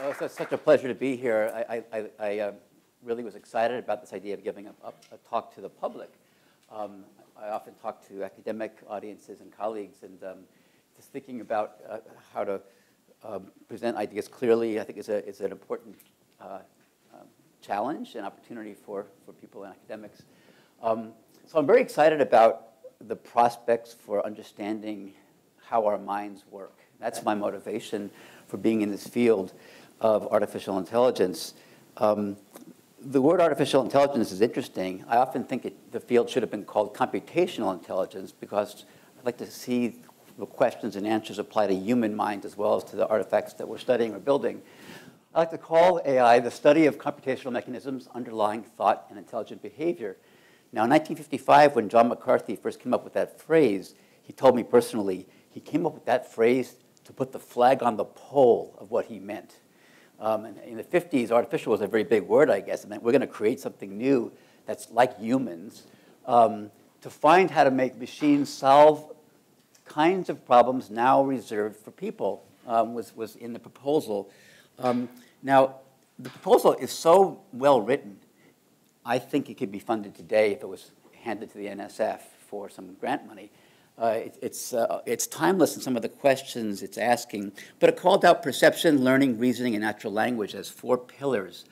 Oh, it's such a pleasure to be here. I, I, I uh, really was excited about this idea of giving a, a, a talk to the public. Um, I often talk to academic audiences and colleagues, and um, just thinking about uh, how to um, present ideas clearly, I think is, a, is an important uh, um, challenge and opportunity for, for people and academics. Um, so I'm very excited about the prospects for understanding how our minds work. That's my motivation for being in this field of artificial intelligence. Um, the word artificial intelligence is interesting. I often think it, the field should have been called computational intelligence because I'd like to see the questions and answers apply to human minds as well as to the artifacts that we're studying or building. I like to call AI the study of computational mechanisms underlying thought and intelligent behavior. Now, in 1955, when John McCarthy first came up with that phrase, he told me personally, he came up with that phrase to put the flag on the pole of what he meant. Um, in the 50s, artificial was a very big word, I guess. It meant we're going to create something new that's like humans um, to find how to make machines solve kinds of problems now reserved for people um, was, was in the proposal. Um, now, the proposal is so well written, I think it could be funded today if it was handed to the NSF for some grant money. Uh, it, it's, uh, it's timeless in some of the questions it's asking, but it called out perception, learning, reasoning, and natural language as four pillars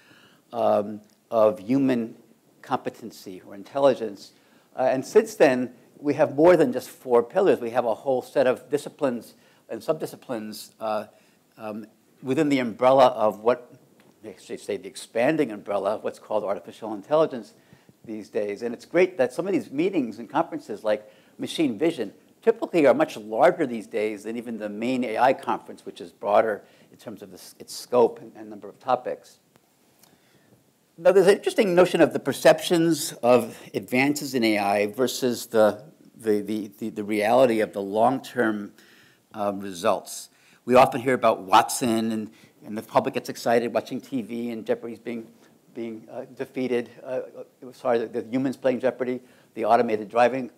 um, of human competency or intelligence. Uh, and since then, we have more than just four pillars. We have a whole set of disciplines and subdisciplines uh, um, within the umbrella of what they say the expanding umbrella of what's called artificial intelligence these days. And it's great that some of these meetings and conferences like machine vision typically are much larger these days than even the main AI conference, which is broader in terms of its scope and, number of topics. Now, there's an interesting notion of the perceptions of advances in AI versus the, the, the, the, the reality of the long-term uh, results. We often hear about Watson, and, and the public gets excited watching TV, and Jeopardy's being, being uh, defeated. Uh, sorry, the, the humans playing Jeopardy, the automated driving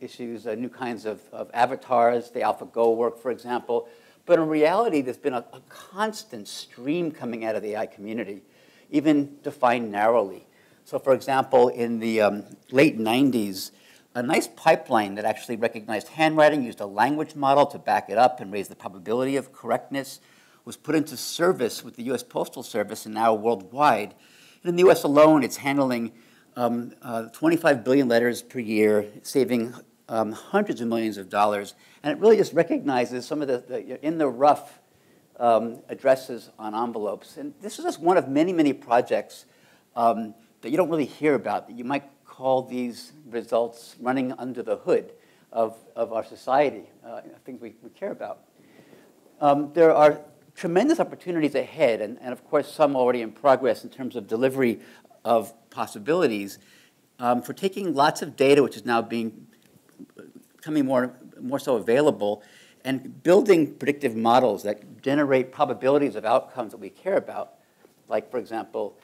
issues, uh, new kinds of, of, avatars, the AlphaGo work, for example. But in reality, there's been a, a, constant stream coming out of the AI community, even defined narrowly. So for example, in the um, late 90s, a nice pipeline that actually recognized handwriting, used a language model to back it up and raise the probability of correctness, was put into service with the US Postal Service and now worldwide. And in the US alone, it's handling um, uh, 25 billion letters per year, saving um, hundreds of millions of dollars. And it really just recognizes some of the, the in the rough um, addresses on envelopes. And this is just one of many, many projects um, that you don't really hear about, that you might call these results running under the hood of, of our society, uh, things we, we care about. Um, there are tremendous opportunities ahead, and, and of course some already in progress in terms of delivery of possibilities um, for taking lots of data, which is now being becoming more, more so available, and building predictive models that generate probabilities of outcomes that we care about, like, for example,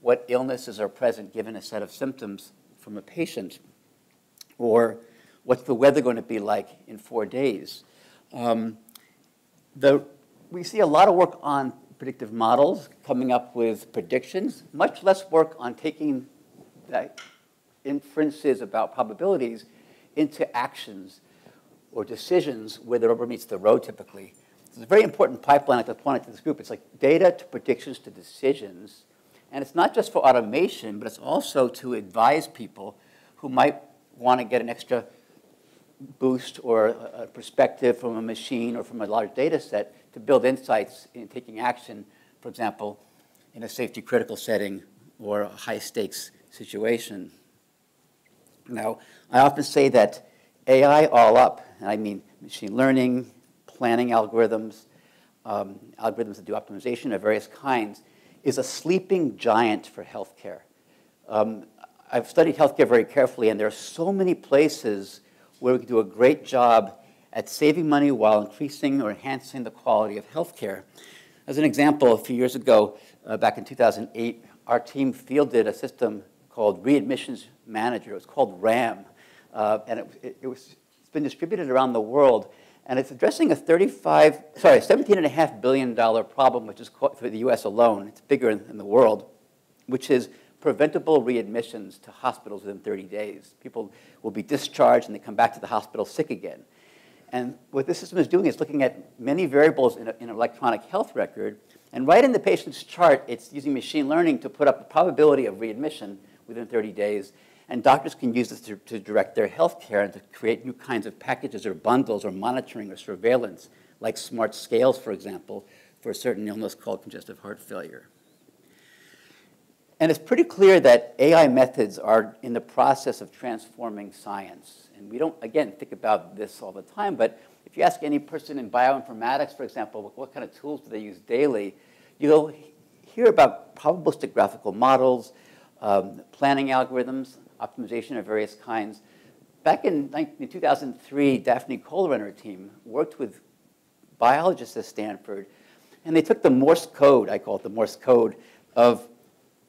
what illnesses are present given a set of symptoms from a patient, or what's the weather going to be like in four days. Um, the, we see a lot of work on predictive models, coming up with predictions, much less work on taking that inferences about probabilities into actions or decisions where the rubber meets the road typically. It's a very important pipeline at the point of this group. It's like data to predictions to decisions. And it's not just for automation, but it's also to advise people who might want to get an extra boost or a perspective from a machine or from a large data set to build insights in taking action, for example, in a safety critical setting or a high stakes situation. Now, I often say that AI all up, and I mean machine learning, planning algorithms, um, algorithms that do optimization of various kinds, is a sleeping giant for healthcare. Um, I've studied healthcare very carefully, and there are so many places where we can do a great job at saving money while increasing or enhancing the quality of healthcare. As an example, a few years ago, uh, back in 2008, our team fielded a system called Readmissions Manager. It was called RAM, uh, and it, it, it was, it's been distributed around the world. And it's addressing a 35, sorry, $17.5 billion problem, which is for the US alone. It's bigger in the world, which is preventable readmissions to hospitals within 30 days. People will be discharged and they come back to the hospital sick again. And what this system is doing is looking at many variables in, a, in an electronic health record. And right in the patient's chart, it's using machine learning to put up the probability of readmission within 30 days. And doctors can use this to, to direct their health care and to create new kinds of packages or bundles or monitoring or surveillance, like smart scales, for example, for a certain illness called congestive heart failure. And it's pretty clear that AI methods are in the process of transforming science. And we don't, again, think about this all the time, but if you ask any person in bioinformatics, for example, what, kind of tools do they use daily, you'll hear about probabilistic graphical models, um, planning algorithms, optimization of various kinds. Back in, 19, 2003, Daphne Koller and her team worked with biologists at Stanford, and they took the Morse code, I call it the Morse code, of,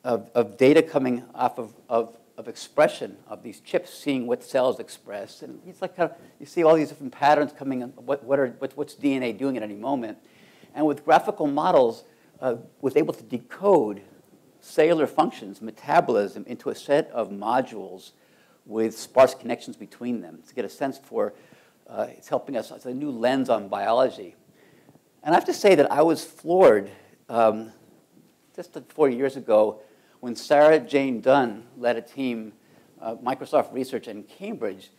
of, of data coming off of, of, of, expression of these chips, seeing what cells express. And it's like kind of, you see all these different patterns coming in, what, what are, what, what's DNA doing at any moment. And with graphical models, uh, was able to decode cellular functions, metabolism, into a set of modules with sparse connections between them to get a sense for, uh, it's helping us, it's a new lens on biology. And I have to say that I was floored um, just four years ago when Sarah Jane Dunn led a team, uh, Microsoft Research in Cambridge,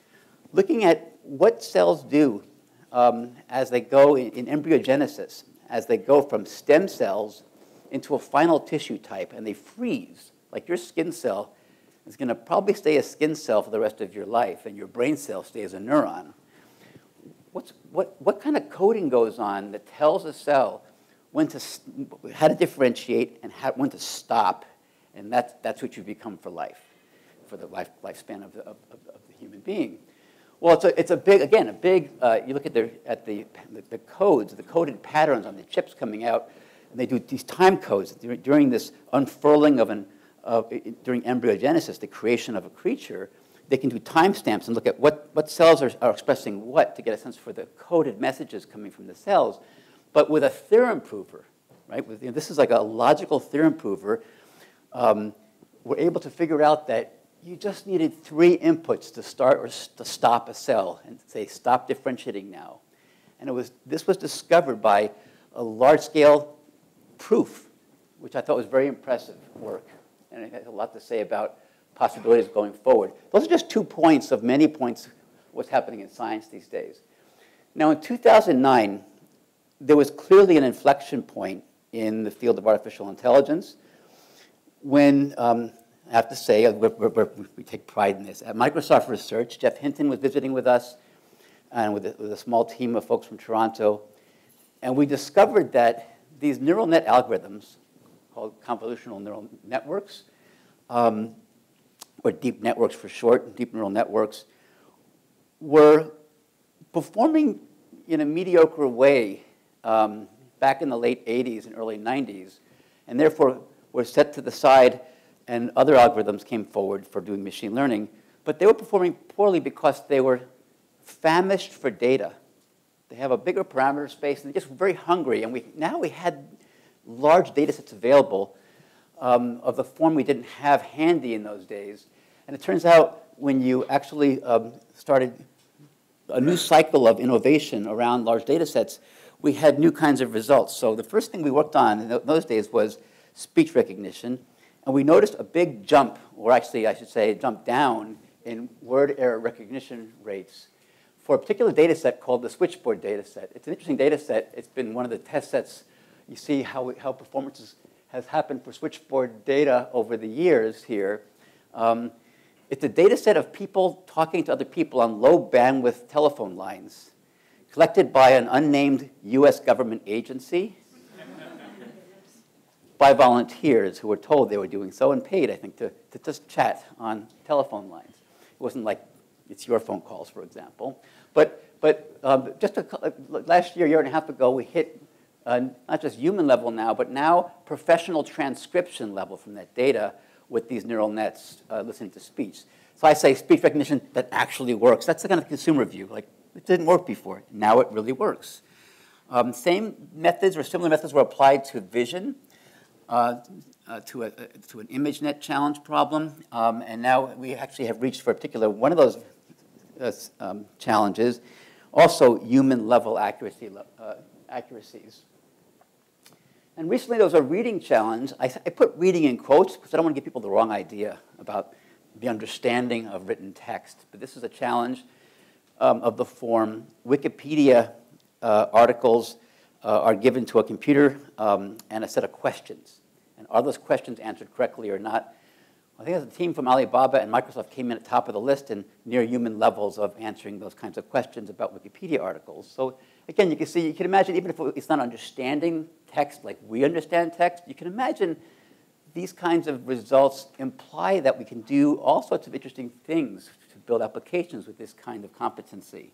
looking at what cells do um, as they go in, in embryogenesis, as they go from stem cells into a final tissue type and they freeze, like your skin cell is going to probably stay a skin cell for the rest of your life, and your brain cell stays a neuron. What's, what, what kind of coding goes on that tells a cell when to, how to differentiate and how, when to stop? And that's, that's what you become for life, for the life, lifespan of the, of, of the human being. Well, it's a, it's a big, again, a big, uh, you look at, the, at the, the, codes, the coded patterns on the chips coming out and they do these time codes during this unfurling of an, during embryogenesis, the creation of a creature. They can do timestamps and look at what, what cells are, are expressing what to get a sense for the coded messages coming from the cells. But with a theorem prover, right? With, you know, this is like a logical theorem prover. Um, we're able to figure out that you just needed three inputs to start or to stop a cell and say, stop differentiating now. And it was, this was discovered by a large-scale proof, which I thought was very impressive work. And it has a lot to say about possibilities going forward. Those are just two points of many points what's happening in science these days. Now, in 2009, there was clearly an inflection point in the field of artificial intelligence when, um, I have to say, uh, we're, we're, we take pride in this. At Microsoft Research, Geoff Hinton was visiting with us and with a, with a small team of folks from Toronto, and we discovered that these neural net algorithms, called convolutional neural networks, um, or deep networks for short, deep neural networks, were performing in a mediocre way um, back in the late 80s and early 90s, and therefore were set to the side, and other algorithms came forward for doing machine learning. But they were performing poorly because they were famished for data. They have a bigger parameter space, and they're just very hungry. And we, now we had large data sets available um, of the form we didn't have handy in those days. And it turns out when you actually um, started a new cycle of innovation around large data sets, we had new kinds of results. So the first thing we worked on in those days was speech recognition. And we noticed a big jump, or actually I should say a jump down in word error recognition rates for a particular data set called the switchboard data set. It's an interesting data set. It's been one of the test sets. You see how, how performance has happened for switchboard data over the years here. Um, it's a data set of people talking to other people on low bandwidth telephone lines collected by an unnamed US government agency by volunteers who were told they were doing so and paid, I think, to, to just chat on telephone lines. It wasn't like it's your phone calls, for example. But, but um, just a, last year, year and a half ago, we hit uh, not just human level now, but now professional transcription level from that data with these neural nets uh, listening to speech. So I say speech recognition that actually works. That's the kind of consumer view. Like It didn't work before. Now it really works. Um, same methods or similar methods were applied to vision, uh, uh, to, a, to an ImageNet challenge problem. Um, and now we actually have reached for a particular one of those uh, um, challenges, also human level accuracy, uh, accuracies. And recently there was a reading challenge. I, I put reading in quotes because I don't want to give people the wrong idea about the understanding of written text. But this is a challenge um, of the form Wikipedia uh, articles uh, are given to a computer um, and a set of questions. And are those questions answered correctly or not? I think as a team from Alibaba and Microsoft came in at top of the list and near human levels of answering those kinds of questions about Wikipedia articles. So again, you can see, you can imagine, even if it's not understanding text like we understand text, you can imagine these kinds of results imply that we can do all sorts of interesting things to build applications with this kind of competency.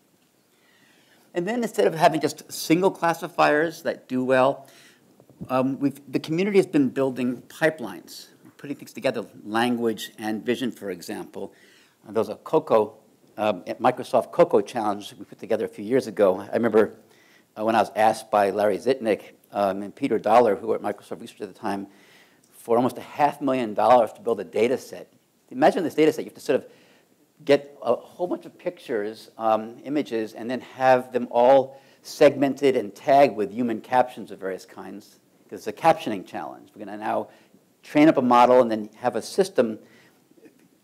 And then instead of having just single classifiers that do well, um, the community has been building pipelines, putting things together, language and vision, for example. Uh, there was a COCO, um, Microsoft COCO challenge we put together a few years ago. I remember uh, when I was asked by Larry Zitnick um, and Peter Dollar, who were at Microsoft Research at the time, for almost a half million dollars to build a data set. Imagine this data set, you have to sort of get a whole bunch of pictures, um, images, and then have them all segmented and tagged with human captions of various kinds, because it's a captioning challenge. We're going to now train up a model and then have a system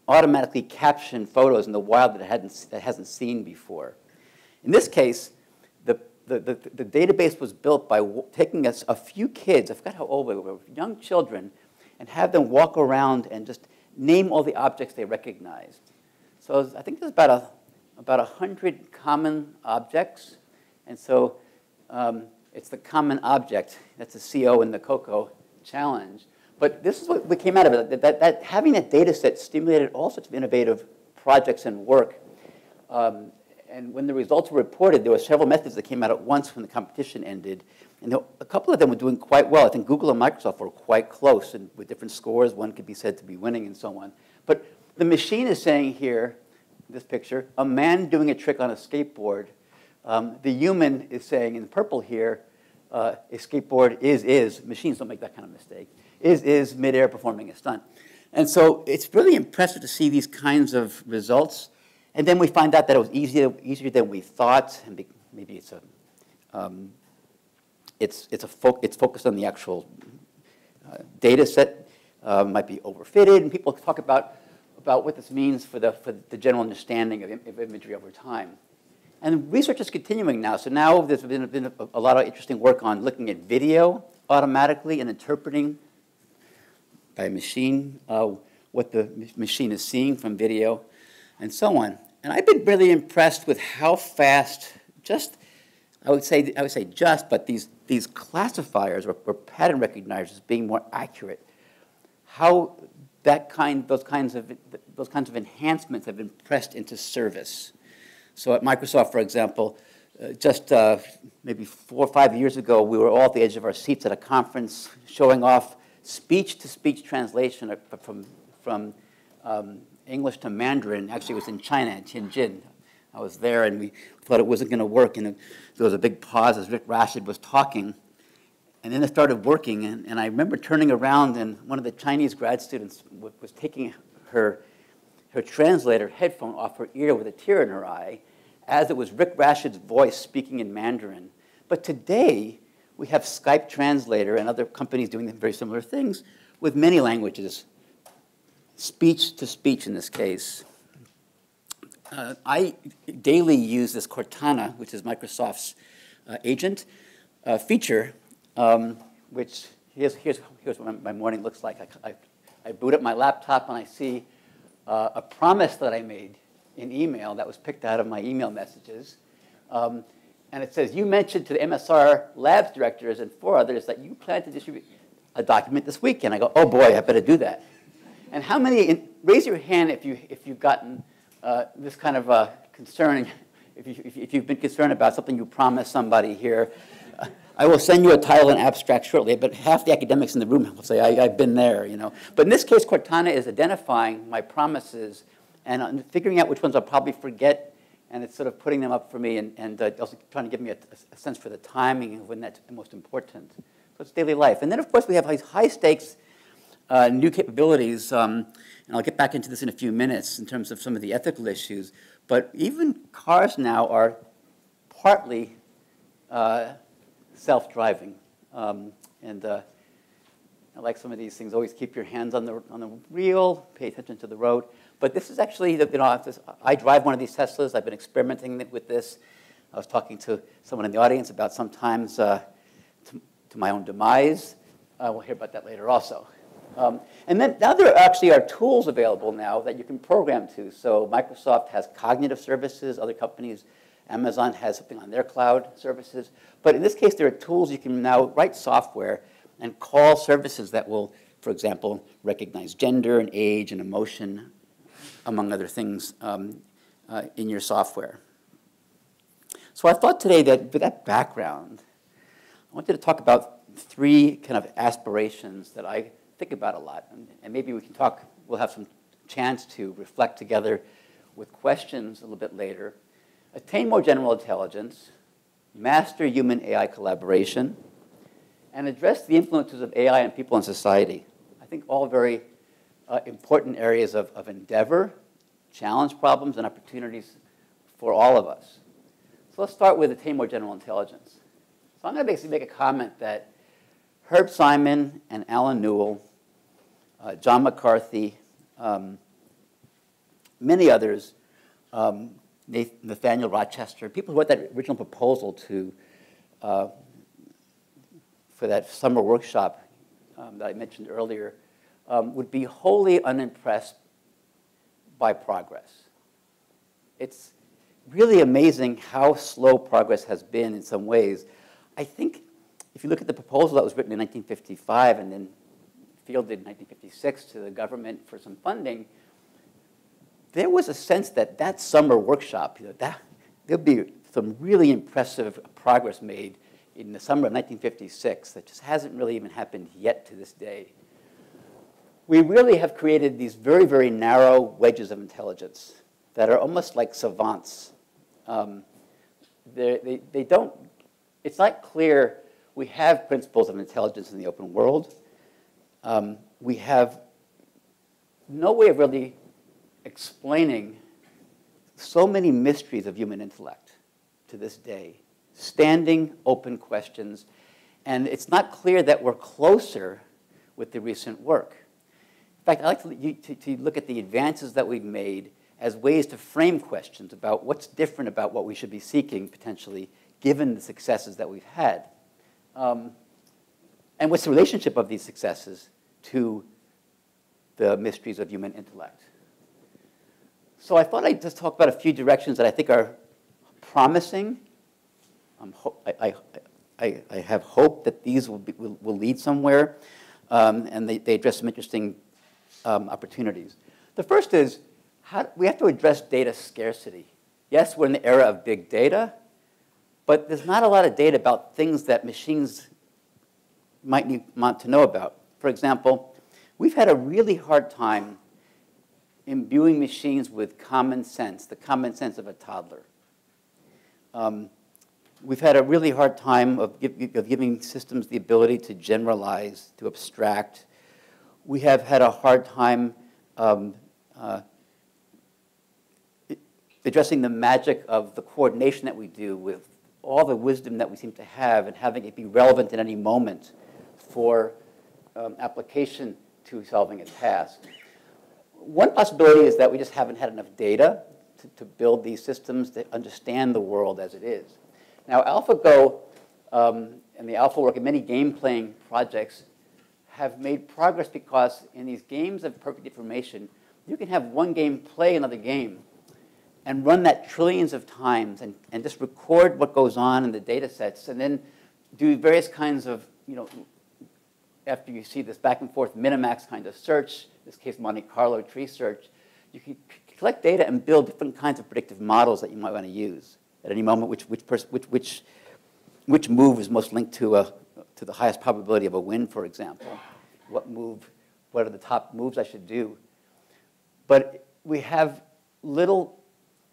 automatically caption photos in the wild that it hadn't, that hasn't seen before. In this case, the, the, the database was built by taking us a few kids, I forgot how old they were, young children, and have them walk around and just name all the objects they recognized. So I think there's about a about 100 common objects. And so um, it's the common object. That's the CO in the COCO challenge. But this is what we came out of it, that, that, that having a data set stimulated all sorts of innovative projects and work. Um, and when the results were reported, there were several methods that came out at once when the competition ended. And a couple of them were doing quite well. I think Google and Microsoft were quite close and with different scores. One could be said to be winning and so on. But the machine is saying here, this picture, a man doing a trick on a skateboard. Um, the human is saying in purple here, uh, a skateboard is, is, machines don't make that kind of mistake, is, is midair performing a stunt. And so it's really impressive to see these kinds of results. And then we find out that it was easier, easier than we thought, and maybe it's a, um, it's, it's, a fo it's focused on the actual uh, data set, uh, might be overfitted, and people talk about, about what this means for the, for the general understanding of, of imagery over time. And research is continuing now. So now there's been, been a, a, lot of interesting work on looking at video automatically and interpreting by machine uh, what the machine is seeing from video and so on. And I've been really impressed with how fast, just, I would say, I would say just, but these, these classifiers or, or pattern recognizers being more accurate, how that kind, those kinds of, those kinds of enhancements have been pressed into service. So at Microsoft, for example, uh, just uh, maybe four or five years ago, we were all at the edge of our seats at a conference showing off speech-to-speech -speech translation from, from um, English to Mandarin. Actually, it was in China, in Tianjin. I was there, and we thought it wasn't going to work. And there was a big pause as Rick Rashid was talking. And then it started working. And, and I remember turning around, and one of the Chinese grad students was taking her, her translator headphone off her ear with a tear in her eye, as it was Rick Rashid's voice speaking in Mandarin. But today, we have Skype Translator and other companies doing very similar things with many languages speech to speech in this case. Uh, I daily use this Cortana, which is Microsoft's uh, agent uh, feature, um, which here's, here's, here's what my morning looks like. I, I, I boot up my laptop and I see uh, a promise that I made in email that was picked out of my email messages. Um, and it says, you mentioned to the MSR labs directors and four others that you plan to distribute a document this weekend. I go, oh boy, I better do that. And how many, raise your hand if, you, if you've gotten uh, this kind of uh, concern, if, you, if you've been concerned about something you promised somebody here. Uh, I will send you a title and abstract shortly, but half the academics in the room will say, I, have been there, you know. But in this case, Cortana is identifying my promises and figuring out which ones I'll probably forget and it's sort of putting them up for me and, and uh, also trying to give me a, a, sense for the timing of when that's most important. So it's daily life. And then, of course, we have these high stakes uh, new capabilities, um, and I'll get back into this in a few minutes in terms of some of the ethical issues. But even cars now are partly uh, self-driving. Um, and uh, like some of these things. Always keep your hands on the, on the wheel, pay attention to the road. But this is actually, you know, I drive one of these Teslas. I've been experimenting with this. I was talking to someone in the audience about sometimes uh, to, to, my own demise. Uh, we'll hear about that later also. Um, and then now there actually are tools available now that you can program to. So Microsoft has cognitive services. Other companies, Amazon has something on their cloud services. But in this case, there are tools you can now write software and call services that will, for example, recognize gender and age and emotion among other things, um, uh, in your software. So I thought today that with that background, I wanted to talk about three kind of aspirations that I think about a lot. And, and maybe we can talk, we'll have some chance to reflect together with questions a little bit later. Attain more general intelligence, master human AI collaboration, and address the influences of AI on people and society. I think all very uh, important areas of, of endeavor, challenge problems, and opportunities for all of us. So let's start with attain more general intelligence. So I'm going to basically make a comment that Herb Simon and Allen Newell, uh, John McCarthy, um, many others, um, Nathaniel Rochester, people who wrote that original proposal to, uh, for that summer workshop um, that I mentioned earlier, um, would be wholly unimpressed by progress. It's really amazing how slow progress has been in some ways. I think if you look at the proposal that was written in 1955 and then fielded in 1956 to the government for some funding, there was a sense that that summer workshop, you know, that, there'll be some really impressive progress made in the summer of 1956 that just hasn't really even happened yet to this day we really have created these very, very narrow wedges of intelligence that are almost like savants. Um, they, they don't, it's not clear we have principles of intelligence in the open world. Um, we have no way of really explaining so many mysteries of human intellect to this day. Standing open questions. And it's not clear that we're closer with the recent work In fact, I like to, to, to look at the advances that we've made as ways to frame questions about what's different about what we should be seeking potentially given the successes that we've had. Um, and what's the relationship of these successes to the mysteries of human intellect? So I thought I'd just talk about a few directions that I think are promising. I, I, I, have hope that these will, be, will, will lead somewhere, um, and they, they address some interesting um, opportunities. The first is how, we have to address data scarcity. Yes, we're in the era of big data, but there's not a lot of data about things that machines might need, want to know about. For example, we've had a really hard time imbuing machines with common sense, the common sense of a toddler. Um, we've had a really hard time of, give, of, giving systems the ability to generalize, to abstract, we have had a hard time um, uh, addressing the magic of the coordination that we do with all the wisdom that we seem to have and having it be relevant in any moment for um, application to solving a task. One possibility is that we just haven't had enough data to, to build these systems to understand the world as it is. Now, AlphaGo um, and the alpha work and many game-playing projects have made progress because in these games of perfect information, you can have one game play another game and run that trillions of times and, and just record what goes on in the data sets and then do various kinds of, you know, after you see this back and forth Minimax kind of search, this case Monte Carlo tree search, you can collect data and build different kinds of predictive models that you might want to use at any moment, which, which, which, which, which move is most linked to a, to the highest probability of a win, for example. What move, what are the top moves I should do? But we have little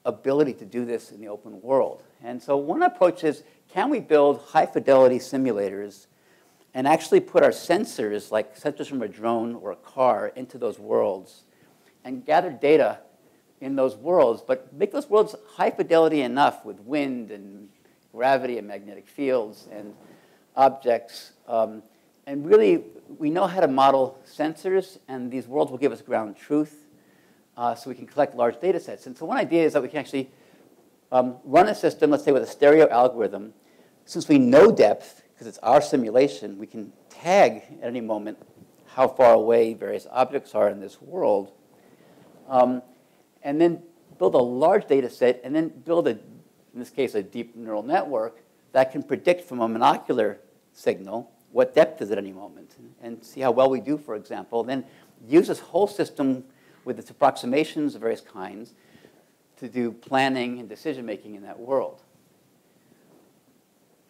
ability to do this in the open world. And so one approach is, can we build high-fidelity simulators and actually put our sensors, like sensors from a drone or a car, into those worlds and gather data in those worlds, but make those worlds high fidelity enough with wind and gravity and magnetic fields and objects. Um, and really, we know how to model sensors, and these worlds will give us ground truth uh, so we can collect large data sets. And so one idea is that we can actually um, run a system, let's say with a stereo algorithm. Since we know depth, because it's our simulation, we can tag at any moment how far away various objects are in this world. Um, and then build a large data set, and then build, a, in this case, a deep neural network that can predict from a monocular signal what depth is at any moment, and see how well we do, for example. Then use this whole system with its approximations of various kinds to do planning and decision making in that world.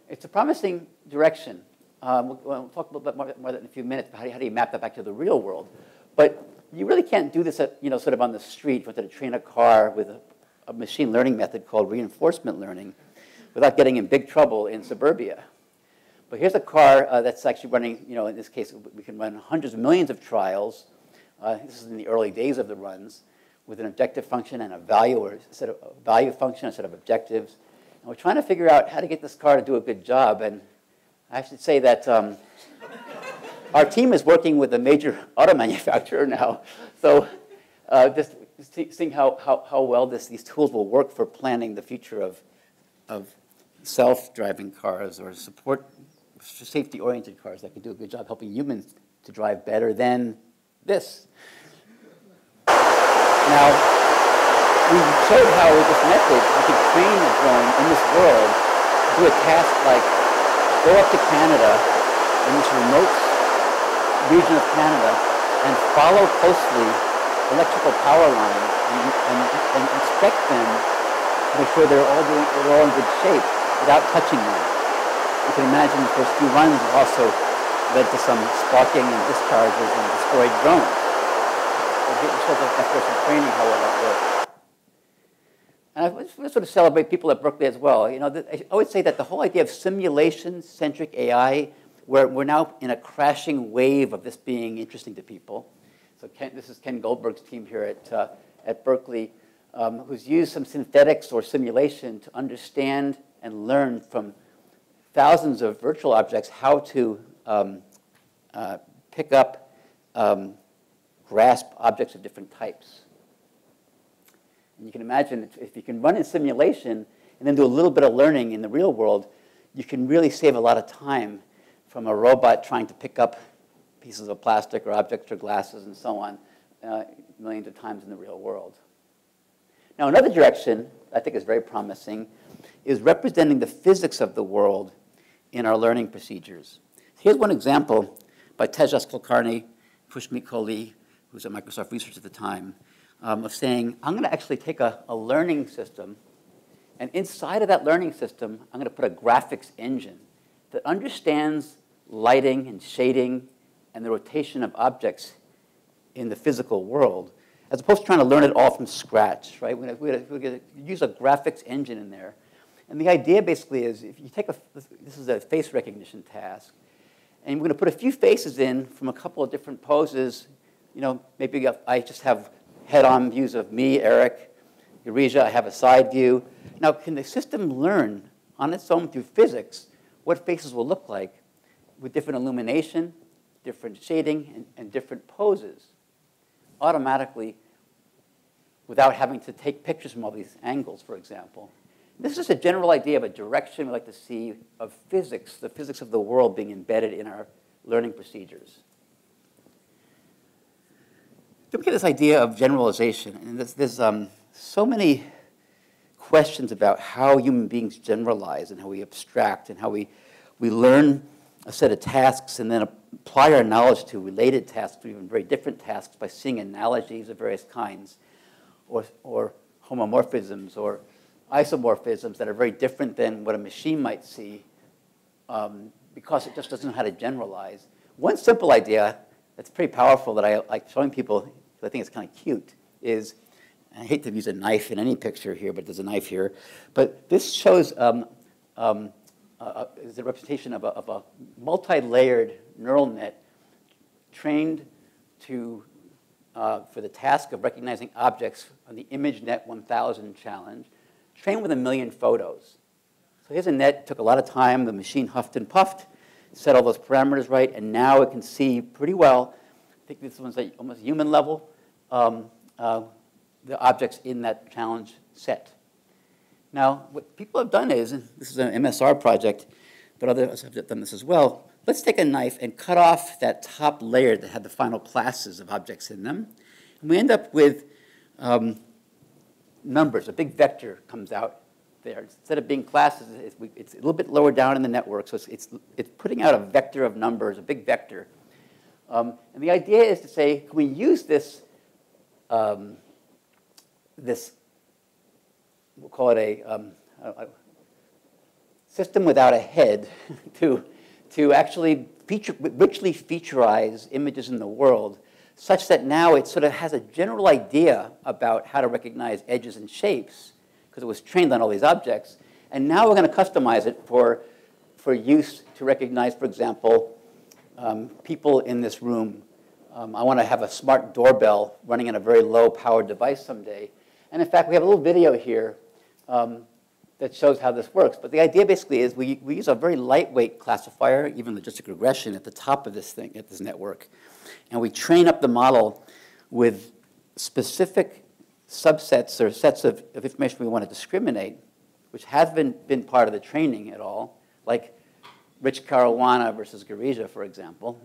It's a promising direction. Um, we'll, we'll, talk a little bit more, more in a few minutes about how do, you, how do you map that back to the real world. But you really can't do this at, you know, sort of on the street. Want to train a car with a, a machine learning method called reinforcement learning without getting in big trouble in suburbia. But here's a car uh, that's actually running, you know, in this case, we can run hundreds of millions of trials. Uh, this is in the early days of the runs with an objective function and a value or a set of value function, a set of objectives. And we're trying to figure out how to get this car to do a good job. And I should say that um, our team is working with a major auto manufacturer now. So uh, just seeing how, how, how well this, these tools will work for planning the future of, of self-driving cars or support safety-oriented cars that can do a good job helping humans to drive better than this. Now, we showed how with this method you could train a drone in this world to do a task like go up to Canada in this remote region of Canada and follow closely electrical power lines and, and, and inspect them to make sure they're all, doing, they're all in good shape without touching them. You can imagine the first few runs also led to some sparking and discharges and destroyed drones. It shows after some training how well that works. And I to sort of celebrate people at Berkeley as well. You know, I always say that the whole idea of simulation-centric AI we're, we're now in a crashing wave of this being interesting to people. So Ken, this is Ken Goldberg's team here at, uh, at Berkeley, um, who's used some synthetics or simulation to understand and learn from thousands of virtual objects how to um, uh, pick up, um, grasp objects of different types. And you can imagine if, you can run in simulation and then do a little bit of learning in the real world, you can really save a lot of time from a robot trying to pick up pieces of plastic or objects or glasses and so on uh, millions of times in the real world. Now, another direction I think is very promising is representing the physics of the world in our learning procedures. Here's one example by Tejas Kulkarni, Pushmeet Kohli, who was at Microsoft Research at the time, um, of saying, I'm going to actually take a, a learning system, and inside of that learning system, I'm going to put a graphics engine that understands lighting and shading and the rotation of objects in the physical world, as opposed to trying to learn it all from scratch, right? We're going to use a graphics engine in there. And the idea basically is if you take a, this is a face recognition task, and we're going to put a few faces in from a couple of different poses. You know, maybe I just have head-on views of me, Eric, Eureka, I have a side view. Now, can the system learn on its own through physics what faces will look like with different illumination, different shading, and, and different poses automatically without having to take pictures from all these angles, for example. This is a general idea of a direction we like to see of physics, the physics of the world being embedded in our learning procedures. Then we get this idea of generalization, and there's, there's um, so many questions about how human beings generalize and how we abstract and how we, we learn a set of tasks and then apply our knowledge to related tasks or even very different tasks by seeing analogies of various kinds or, or homomorphisms or isomorphisms that are very different than what a machine might see um, because it just doesn't know how to generalize. One simple idea that's pretty powerful that I like showing people, I think it's kind of cute, is I hate to use a knife in any picture here, but there's a knife here. But this shows um, um, uh, is a representation of a, of a multi-layered neural net trained to, uh, for the task of recognizing objects on the ImageNet 1000 challenge, trained with a million photos. So here's a net, took a lot of time, the machine huffed and puffed, set all those parameters right, and now it can see pretty well, I think this one's at almost human level, um, uh, the objects in that challenge set. Now, what people have done is, this is an MSR project, but others have done this as well, let's take a knife and cut off that top layer that had the final classes of objects in them. And we end up with um, numbers, a big vector comes out there. Instead of being classes, it's, it's, a little bit lower down in the network, so it's, it's, it's putting out a vector of numbers, a big vector. Um, and the idea is to say, can we use this, um, this we'll call it a, um, system without a head to, to actually feature, richly featurize images in the world such that now it sort of has a general idea about how to recognize edges and shapes because it was trained on all these objects. And now we're going to customize it for, for use to recognize, for example, um, people in this room. Um, I want to have a smart doorbell running on a very low powered device someday. And in fact, we have a little video here um, that shows how this works. But the idea basically is we, we use a very lightweight classifier, even logistic regression, at the top of this thing, at this network. And we train up the model with specific subsets or sets of, of information we want to discriminate, which has been, been part of the training at all, like Rich Caruana versus Gireeja, for example.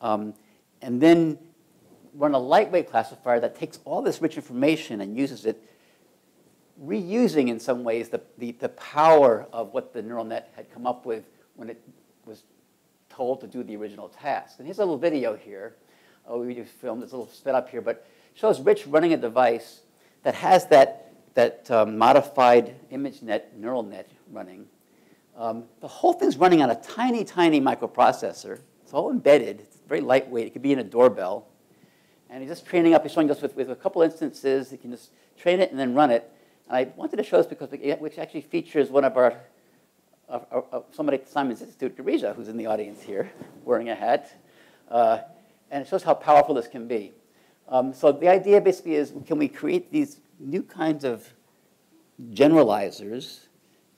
Um, and then run a lightweight classifier that takes all this rich information and uses it reusing in some ways the, the, the power of what the neural net had come up with when it was told to do the original task. And here's a little video here. Oh, we just filmed this little sped up here, but shows Rich running a device that has that, that um, modified ImageNet neural net running. Um, the whole thing's running on a tiny, tiny microprocessor. It's all embedded. It's very lightweight. It could be in a doorbell. And he's just training up. He's showing us with, with a couple instances. He can just train it and then run it. And I wanted to show this because which actually features one of our, somebody at Simons Institute, Gireeja, who's in the audience here, wearing a hat. Uh, and it shows how powerful this can be. Um, so the idea basically is, can we create these new kinds of generalizers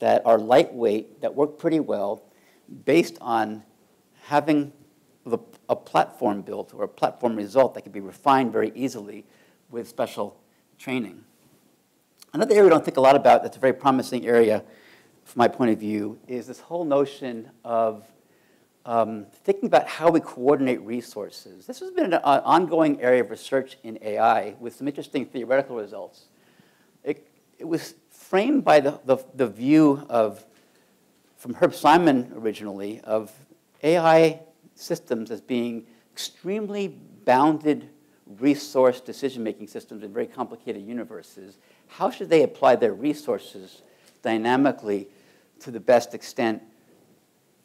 that are lightweight, that work pretty well, based on having the, a platform built or a platform result that can be refined very easily with special training. Another area we don't think a lot about that's a very promising area from my point of view is this whole notion of um, thinking about how we coordinate resources. This has been an ongoing area of research in AI with some interesting theoretical results. It, it was framed by the, the, the view of, from Herb Simon originally, of AI systems as being extremely bounded resource decision-making systems in very complicated universes how should they apply their resources dynamically to the best extent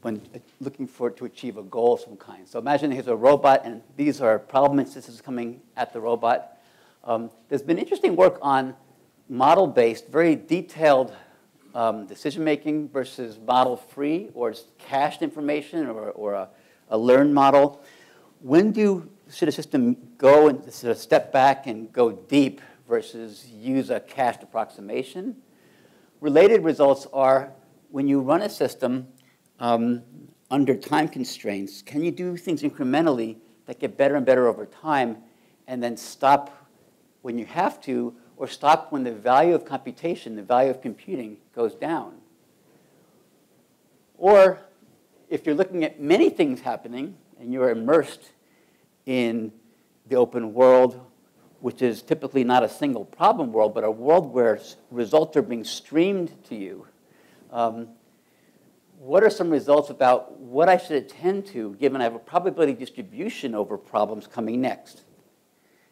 when looking for to achieve a goal of some kind. So imagine here's a robot, and these are problem instances coming at the robot. Um, there's been interesting work on model-based, very detailed um, decision-making versus model-free or cached information or, or a, a, learned model. When do should a system go and sort of step back and go deep versus use a cached approximation. Related results are when you run a system um, under time constraints, can you do things incrementally that get better and better over time and then stop when you have to or stop when the value of computation, the value of computing goes down? Or if you're looking at many things happening and you're immersed in the open world which is typically not a single problem world, but a world where results are being streamed to you. Um, what are some results about what I should attend to given I have a probability distribution over problems coming next?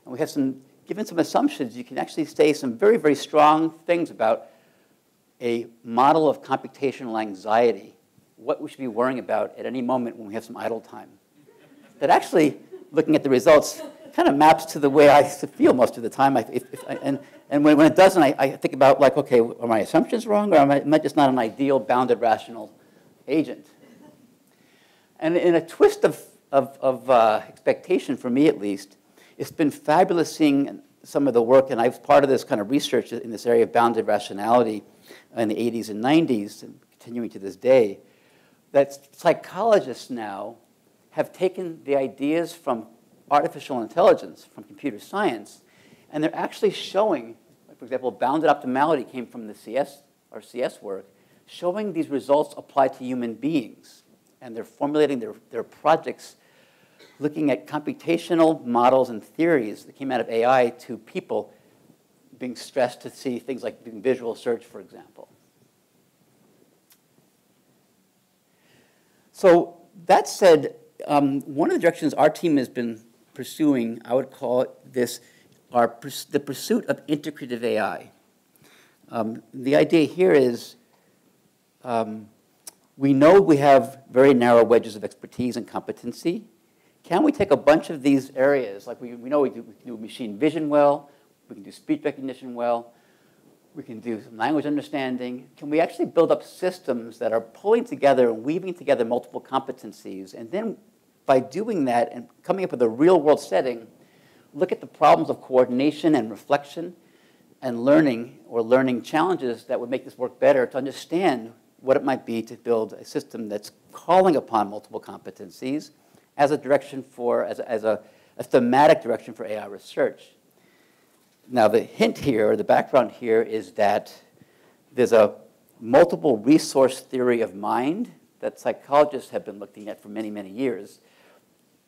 And we have some, given some assumptions, you can actually say some very, very strong things about a model of computational anxiety, what we should be worrying about at any moment when we have some idle time. That actually, looking at the results, kind of maps to the way I feel most of the time. I, if, if I, and, and when, when it doesn't, I, I think about like, okay, are my assumptions wrong or am I, am I just not an ideal bounded rational agent? And in a twist of, of, of uh, expectation, for me at least, it's been fabulous seeing some of the work, and I was part of this kind of research in this area of bounded rationality in the 80s and 90s, and continuing to this day, that psychologists now have taken the ideas from artificial intelligence, from computer science, and they're actually showing, like for example, bounded optimality came from the CS or CS work, showing these results apply to human beings. And they're formulating their, their projects looking at computational models and theories that came out of AI to people being stressed to see things like visual search, for example. So that said, um, one of the directions our team has been pursuing, I would call this, our, the pursuit of integrative AI. Um, the idea here is um, we know we have very narrow wedges of expertise and competency. Can we take a bunch of these areas, like we, we know we, do, we can do machine vision well, we can do speech recognition well, we can do some language understanding. Can we actually build up systems that are pulling together and weaving together multiple competencies? And then by doing that and coming up with a real world setting, look at the problems of coordination and reflection and learning or learning challenges that would make this work better to understand what it might be to build a system that's calling upon multiple competencies as a direction for, as a, as a, a thematic direction for AI research. Now, the hint here, or the background here, is that there's a multiple resource theory of mind that psychologists have been looking at for many, many years.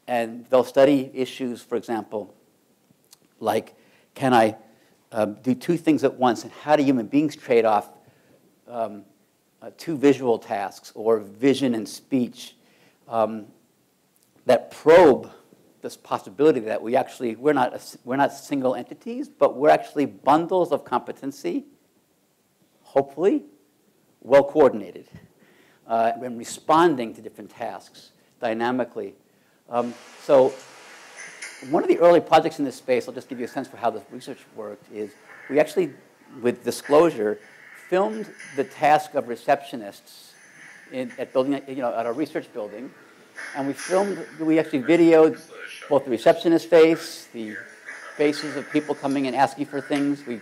And they'll study issues, for example, like can I um, do two things at once, and how do human beings trade off um, uh, two visual tasks or vision and speech um, that probe this possibility that we actually, we're not, a, we're not single entities, but we're actually bundles of competency, hopefully, well coordinated, uh, and responding to different tasks dynamically. Um, so one of the early projects in this space, I'll just give you a sense for how this research worked, is we actually, with disclosure, filmed the task of receptionists in, at building, you know, at a research building, and we filmed, we actually videoed both the receptionist face, the faces of people coming and asking for things. We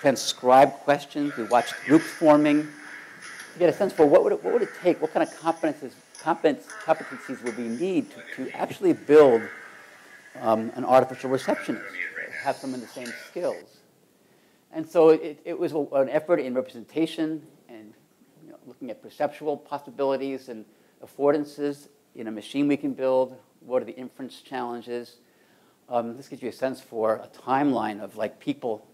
transcribed questions. We watched groups forming to get a sense for what would it, what would it take, what kind of competencies, competencies would we need to, to actually build um, an artificial receptionist, have some of the same skills. And so it, it was an effort in representation and you know, looking at perceptual possibilities and affordances in a machine we can build, what are the inference challenges. Um, this gives you a sense for a timeline of like people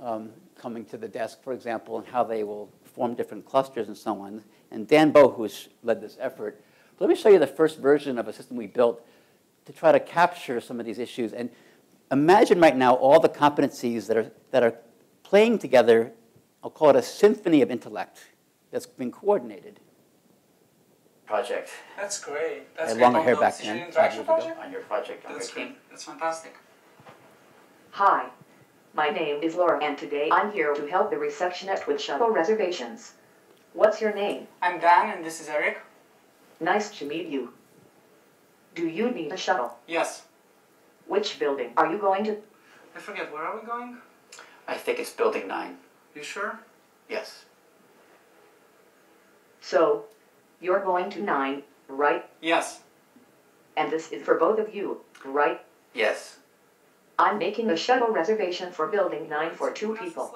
um, coming to the desk, for example, and how they will form different clusters and so on. And Dan Bohus, who's led this effort, let me show you the first version of a system we built to try to capture some of these issues. And imagine right now all the competencies that are, that are playing together, I'll call it a symphony of intellect that's been coordinated project. That's great. That's I had longer oh, hair back the then. Interaction project? On your project. on That's your team. great. That's fantastic. Hi. My name is Laura and today I'm here to help the receptionist with shuttle reservations. What's your name? I'm Dan and this is Eric. Nice to meet you. Do you need a shuttle? Yes. Which building are you going to? I forget, where are we going? I think it's building nine. You sure? Yes. So, you're going to 9, right? Yes. And this is for both of you, right? Yes. I'm making a shuttle reservation for building 9 for two people.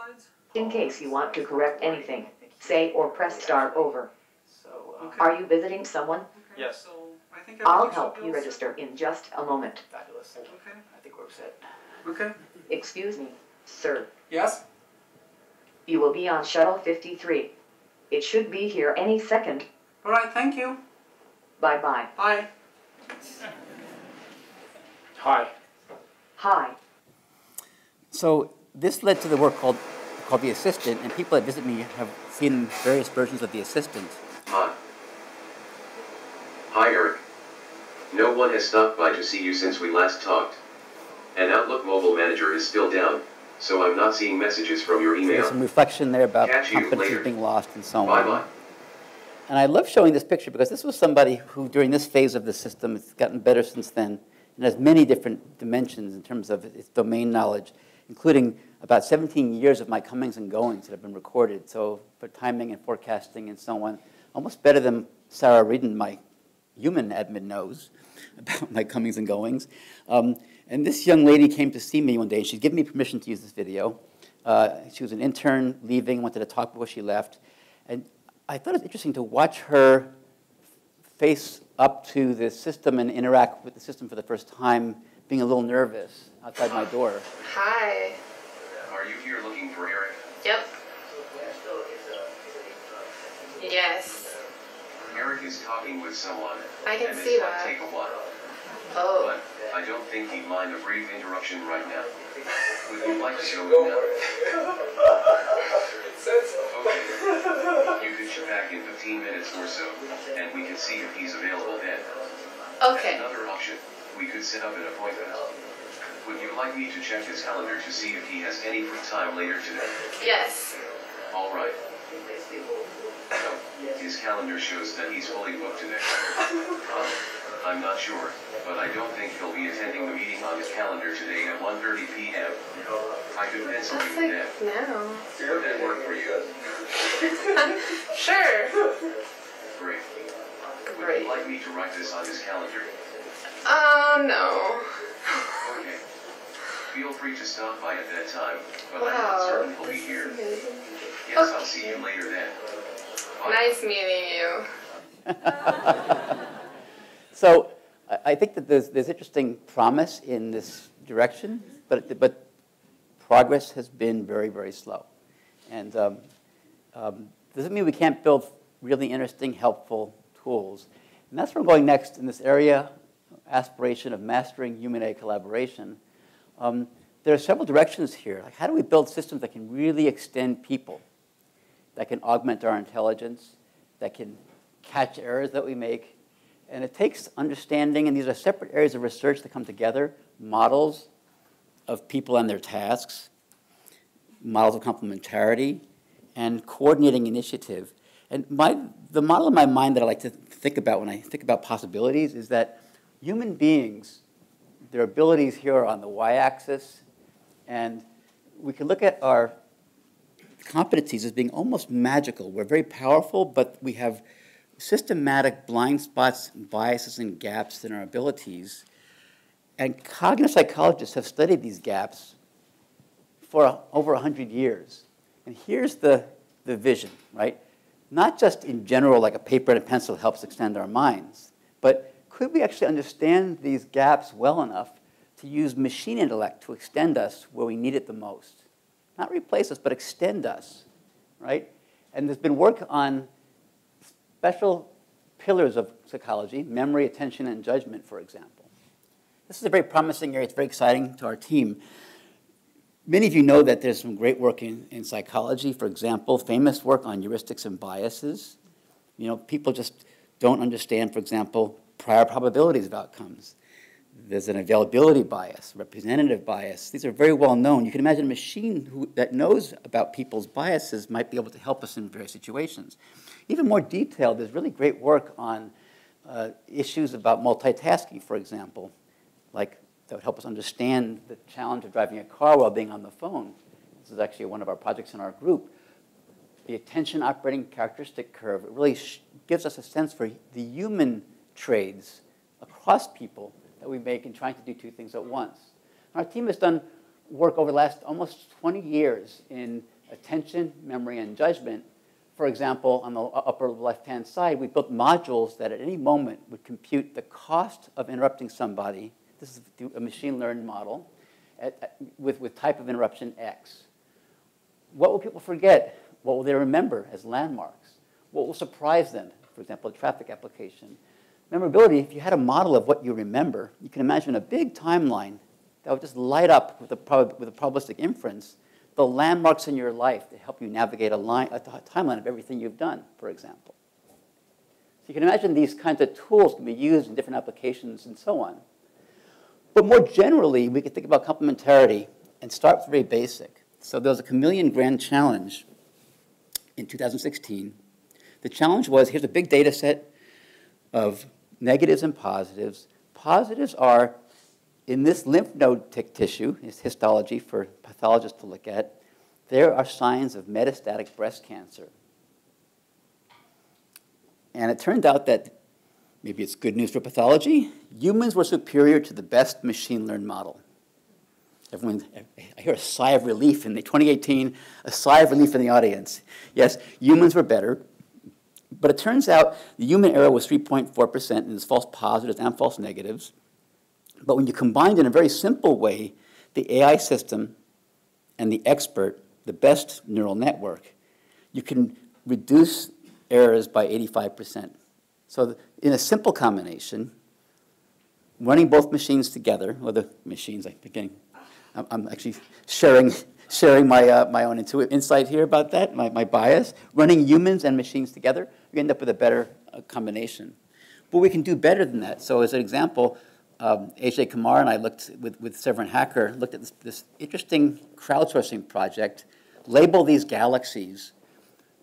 In case you want to correct anything, say or press start over. So, uh, Okay. Are you visiting someone? Okay, Yes. So I think I'll help you register in just a moment. fabulous. Okay. I think we're set. Okay. Excuse me, sir. Yes? You will be on shuttle 53. It should be here any second. All right, thank you. Bye bye. Bye. Hi. Hi. So this led to the work called, called The Assistant, and people that visit me have seen various versions of The Assistant. Hi. Hi, Eric. No one has stopped by to see you since we last talked. And Outlook Mobile Manager is still down, so I'm not seeing messages from your email. There's some reflection there about Catch competencies being lost and so on. Bye-bye. And I love showing this picture because this was somebody who, during this phase of the system, it's gotten better since then, and has many different dimensions in terms of its domain knowledge, including about 17 years of my comings and goings that have been recorded. So for timing and forecasting and so on, almost better than Sarah Reardon, my human admin, knows about my comings and goings. Um, and this young lady came to see me one day, and she'd given me permission to use this video. Uh, she was an intern leaving, wanted to talk before she left. And I thought it was interesting to watch her face up to the system and interact with the system for the first time, being a little nervous outside my door. Hi. Are you here looking for Eric? Yep. Yes. Eric is talking with someone. I can and see that. take a while. Oh. But I don't think he'd mind a brief interruption right now. Would you like to go with now? Okay. You could check back in 15 minutes or so, and we can see if he's available then. Okay. Another option, we could set up an appointment. Would you like me to check his calendar to see if he has any free time later today? Yes. All right. No, his calendar shows that he's fully booked today. Um, I'm not sure, but I don't think he'll be attending the meeting on his calendar today at 1:30 p.m. I could pencil That's you like in. now. Would that work for you? Sure. Great. Would Great. you like me to write this on his calendar? Oh no. Okay. Feel free to stop by at that time, but I'm not certain he'll be here. here. is amazing. Yes, I'll see you later then. Bye. Nice meeting you. So I, I think that there's, there's interesting promise in this direction, but, but progress has been very, very slow. And um, um, doesn't mean we can't build really interesting, helpful tools. And that's where I'm going next in this area, aspiration of mastering human-AI collaboration. Um, there are several directions here. Like, how do we build systems that can really extend people, that can augment our intelligence, that can catch errors that we make? And it takes understanding, and these are separate areas of research that come together, models of people and their tasks, models of complementarity, and coordinating initiative. And my, the model in my mind that I like to think about when I think about possibilities is that human beings, their abilities here are on the y-axis, and we can look at our competencies as being almost magical. We're very powerful, but we have systematic blind spots, biases, and gaps in our abilities. And cognitive psychologists have studied these gaps for over 100 years. And here's the, the vision, right? Not just in general, like a paper and a pencil helps extend our minds, but could we actually understand these gaps well enough to use machine intellect to extend us where we need it the most? Not replace us, but extend us, right? And there's been work on special pillars of psychology, memory, attention, and judgment, for example. This is a very promising area. It's very exciting to our team. Many of you know that there's some great work in, in psychology, for example, famous work on heuristics and biases. You know, people just don't understand, for example, prior probabilities of outcomes. There's an availability bias, representative bias. These are very well known. You can imagine a machine who, that knows about people's biases might be able to help us in various situations. Even more detailed, there's really great work on uh, issues about multitasking, for example, like that would help us understand the challenge of driving a car while being on the phone. This is actually one of our projects in our group. The attention operating characteristic curve, it really gives us a sense for the human trades across people that we make in trying to do two things at once. Our team has done work over the last almost 20 years in attention, memory, and judgment. For example, on the upper left-hand side, we built modules that at any moment would compute the cost of interrupting somebody. This is a machine learned model at, at, with, with type of interruption X. What will people forget? What will they remember as landmarks? What will surprise them? For example, a traffic application. Memorability, if you had a model of what you remember, you can imagine a big timeline that would just light up with a, prob- with a probabilistic inference the landmarks in your life to help you navigate a, line, a timeline of everything you've done, for example. So you can imagine these kinds of tools can be used in different applications and so on. But more generally, we can think about complementarity and start with very basic. So there was a Camelyon Grand Challenge in 2016. The challenge was, here's a big data set of negatives and positives. Positives are in this lymph node tissue, it's histology for pathologists to look at, there are signs of metastatic breast cancer. And it turned out that maybe it's good news for pathology, humans were superior to the best machine learned model. Everyone, I hear a sigh of relief in the 2018, a sigh of relief in the audience. Yes, humans were better, but it turns out the human error was 3.4%, and there's false positives and false negatives. But when you combined in a very simple way the AI system and the expert, the best neural network, you can reduce errors by 85%. So in a simple combination, running both machines together, or the machines, I'm beginning, I'm, actually sharing, sharing my, uh, my own intuitive insight here about that, my, my bias. Running humans and machines together, we end up with a better uh, combination. But we can do better than that. So as an example, um, Ece Kamar and I looked with, with Severin Hacker, looked at this, this interesting crowdsourcing project, label these galaxies.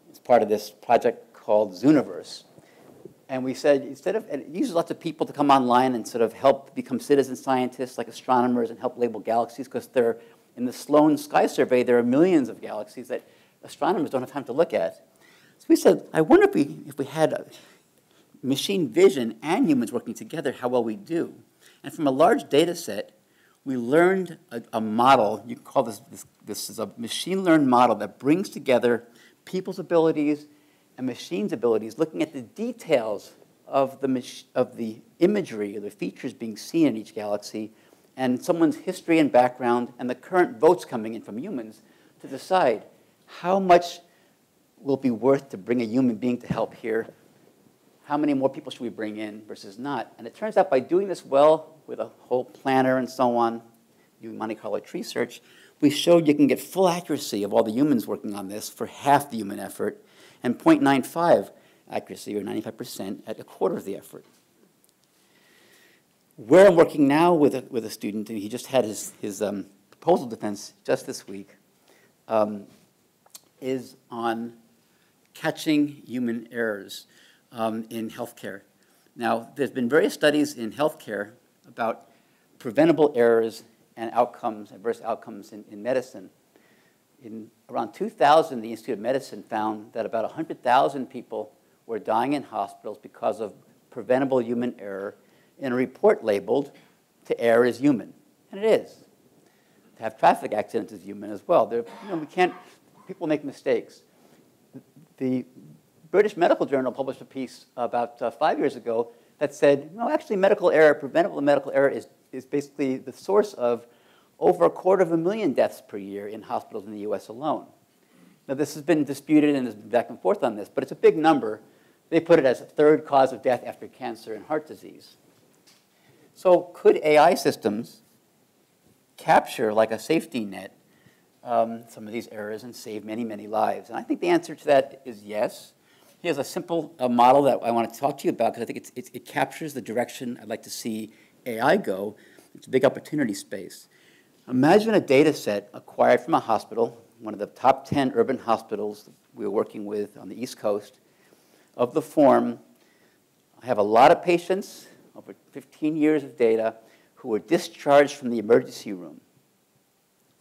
It's part of this project called Zooniverse. And we said, instead of, it uses lots of people to come online and sort of help become citizen scientists like astronomers and help label galaxies because they're, in the Sloan Sky Survey, there are millions of galaxies that astronomers don't have time to look at. So we said, I wonder if we, if we had uh, machine vision and humans working together, how well we do. And from a large data set, we learned a, a model, you call this, this, this is a machine learned model that brings together people's abilities and machines' abilities, looking at the details of the, of the imagery or the features being seen in each galaxy and someone's history and background and the current votes coming in from humans to decide how much will be worth to bring a human being to help here how many more people should we bring in versus not? And it turns out by doing this well with a whole planner and so on, doing Monte Carlo tree search, we showed you can get full accuracy of all the humans working on this for half the human effort and 0.95 accuracy or 95% at a quarter of the effort. Where I'm working now with a, with a student, and he just had his, his um, proposal defense just this week, um, is on catching human errors um, in healthcare. Now, there's been various studies in healthcare about preventable errors and outcomes, adverse outcomes in, in medicine. In around 2000, the Institute of Medicine found that about 100,000 people were dying in hospitals because of preventable human error in a report labeled to err is human. And it is. To have traffic accidents is human as well. There, you know, we can't, people make mistakes. The British Medical Journal published a piece about uh, five years ago that said, no, actually, medical error, preventable medical error, is, is basically the source of over a quarter of a million deaths per year in hospitals in the US alone. Now, this has been disputed and there's been back and forth on this, but it's a big number. They put it as a third cause of death after cancer and heart disease. So, could AI systems capture, like a safety net, um, some of these errors and save many, many lives? And I think the answer to that is yes. Here's a simple uh, model that I want to talk to you about because I think it's, it's, it captures the direction I'd like to see AI go. It's a big opportunity space. Imagine a data set acquired from a hospital, one of the top 10 urban hospitals we were working with on the East Coast, of the form I have a lot of patients, over 15 years of data, who were discharged from the emergency room.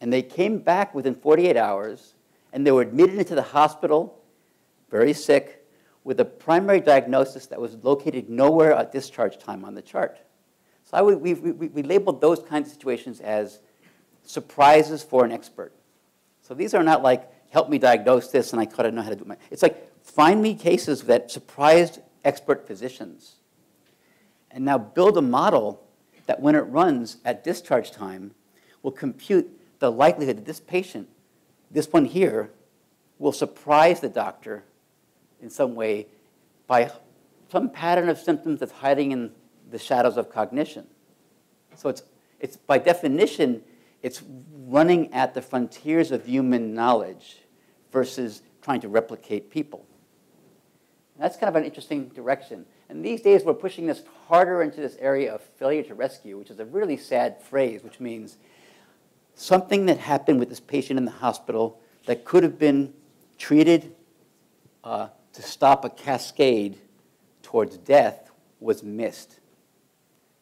And they came back within 48 hours, and they were admitted into the hospital, very sick, with a primary diagnosis that was located nowhere at discharge time on the chart. So I would, we, we, we labeled those kinds of situations as surprises for an expert. So these are not like, help me diagnose this and I kind of know how to do it. It's like, find me cases that surprised expert physicians. And now build a model that when it runs at discharge time will compute the likelihood that this patient, this one here, will surprise the doctor in some way by some pattern of symptoms that's hiding in the shadows of cognition. So it's, it's by definition, it's running at the frontiers of human knowledge versus trying to replicate people. And that's kind of an interesting direction. And these days, we're pushing this harder into this area of failure to rescue, which is a really sad phrase, which means something that happened with this patient in the hospital that could have been treated uh, to stop a cascade towards death was missed.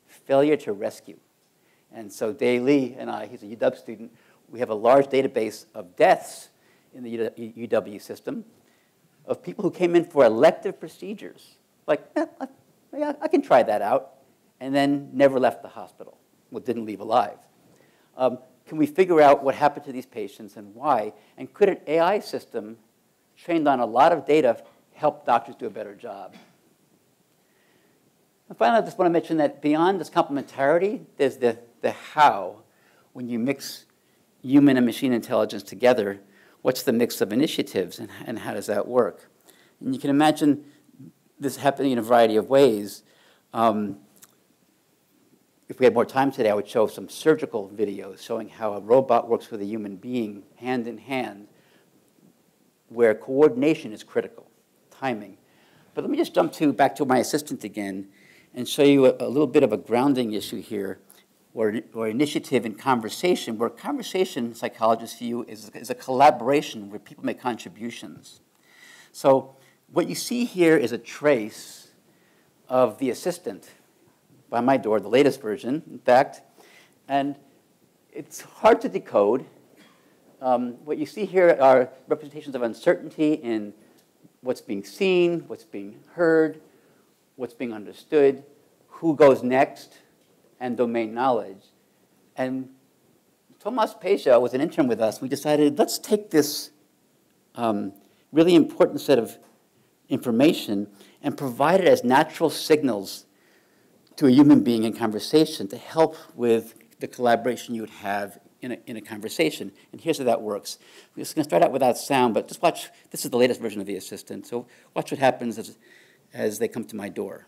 Failure to rescue. And so Day Lee and I, he's a UW student, we have a large database of deaths in the UW system of people who came in for elective procedures. Like, eh, I, I can try that out, and then never left the hospital, well, didn't leave alive. Um, can we figure out what happened to these patients and why? And could an AI system trained on a lot of data help doctors do a better job? And finally, I just want to mention that beyond this complementarity, there's the, the how. When you mix human and machine intelligence together, what's the mix of initiatives and, and how does that work? And you can imagine this happening in a variety of ways. Um, if we had more time today, I would show some surgical videos showing how a robot works with a human being hand in hand, where coordination is critical, timing. But let me just jump to back to my assistant again and show you a, a little bit of a grounding issue here or, or initiative in conversation, where conversation, psychologists view, is, is a collaboration where people make contributions. So what you see here is a trace of the assistant by my door, the latest version, in fact, and it's hard to decode. Um, what you see here are representations of uncertainty in what's being seen, what's being heard, what's being understood, who goes next, and domain knowledge. And Tomislav Pejsa was an intern with us. We decided, let's take this um, really important set of information and provide it as natural signals to a human being in conversation to help with the collaboration you would have in a, in a conversation. And here's how that works. We're just going to start out without sound, but just watch. This is the latest version of the assistant. So watch what happens as, as they come to my door.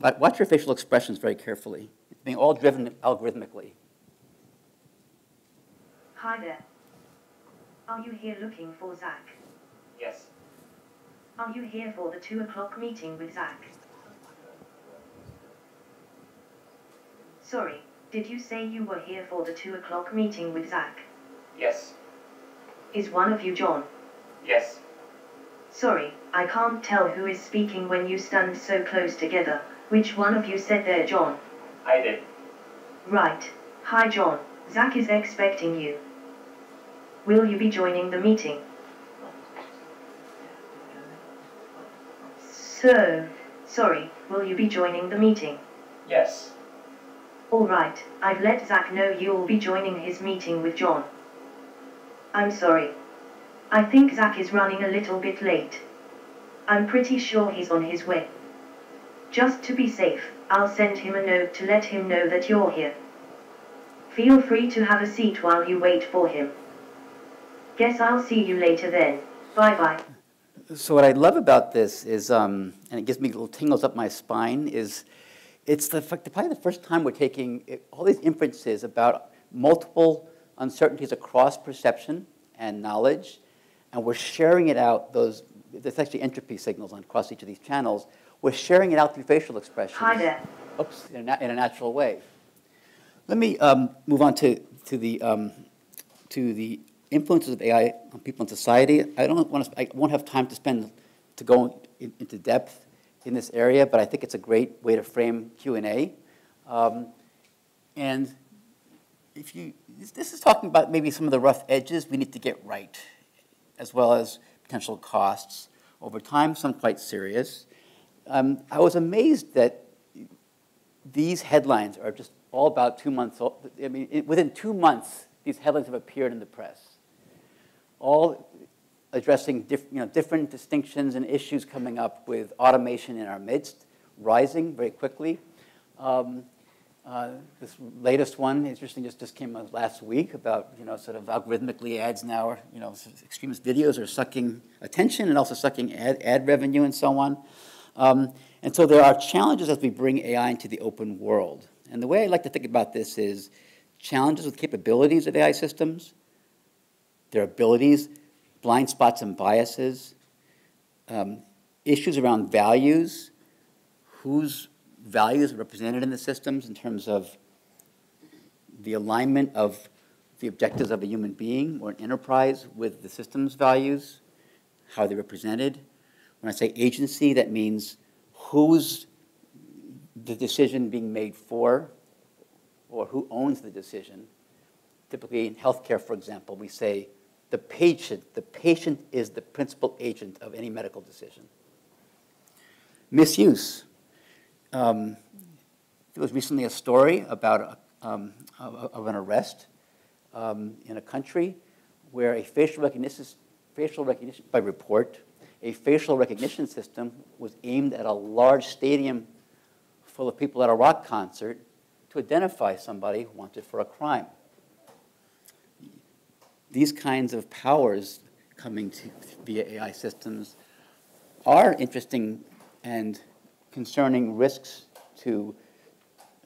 But watch your facial expressions very carefully. It's being all driven algorithmically. Hi there. Are you here looking for Zach? Yes. Are you here for the 2 o'clock meeting with Zach? Sorry, did you say you were here for the 2 o'clock meeting with Zach? Yes. Is one of you John? Yes. Sorry, I can't tell who is speaking when you stand so close together. Which one of you said there, John? I did. Right. Hi, John. Zach is expecting you. Will you be joining the meeting? So, sorry, will you be joining the meeting? Yes. Alright, I've let Zach know you'll be joining his meeting with John. I'm sorry. I think Zach is running a little bit late. I'm pretty sure he's on his way. Just to be safe, I'll send him a note to let him know that you're here. Feel free to have a seat while you wait for him. Guess I'll see you later then. Bye bye. So what I love about this is, um, and it gives me little tingles up my spine, is it's the, probably the first time we're taking all these inferences about multiple uncertainties across perception and knowledge, and we're sharing it out, those, there's actually entropy signals on across each of these channels, we're sharing it out through facial expressions. Hi there. Oops, in a, in a natural way. Let me um, move on to, to, the, um, to the influences of AI on people in society. I don't want to, I won't have time to spend, to go in, into depth in this area, but I think it's a great way to frame Q&A. Um, and if you, this is talking about maybe some of the rough edges we need to get right, as well as potential costs over time, some quite serious um, I was amazed that these headlines are just all about two months old. I mean, it, within two months, these headlines have appeared in the press, all addressing diff, you know, different distinctions and issues coming up with automation in our midst, rising very quickly. Um, uh, this latest one, interesting, just, just came out last week about, you know, sort of algorithmically ads now, are, you know, extremist videos are sucking attention and also sucking ad, ad revenue and so on. Um, and so there are challenges as we bring AI into the open world. And the way I like to think about this is challenges with capabilities of AI systems, their abilities, blind spots and biases, um, issues around values, whose values are represented in the systems in terms of the alignment of the objectives of a human being or an enterprise with the system's values, how they're represented. When I say agency, that means who's the decision being made for or who owns the decision. Typically in healthcare, for example, we say the patient, the patient is the principal agent of any medical decision. Misuse. Um, there was recently a story about a, um, of, an arrest um, in a country where a facial recognition, facial recognition by report, a facial recognition system was aimed at a large stadium full of people at a rock concert to identify somebody wanted for a crime. These kinds of powers coming to, via AI systems are interesting and concerning risks to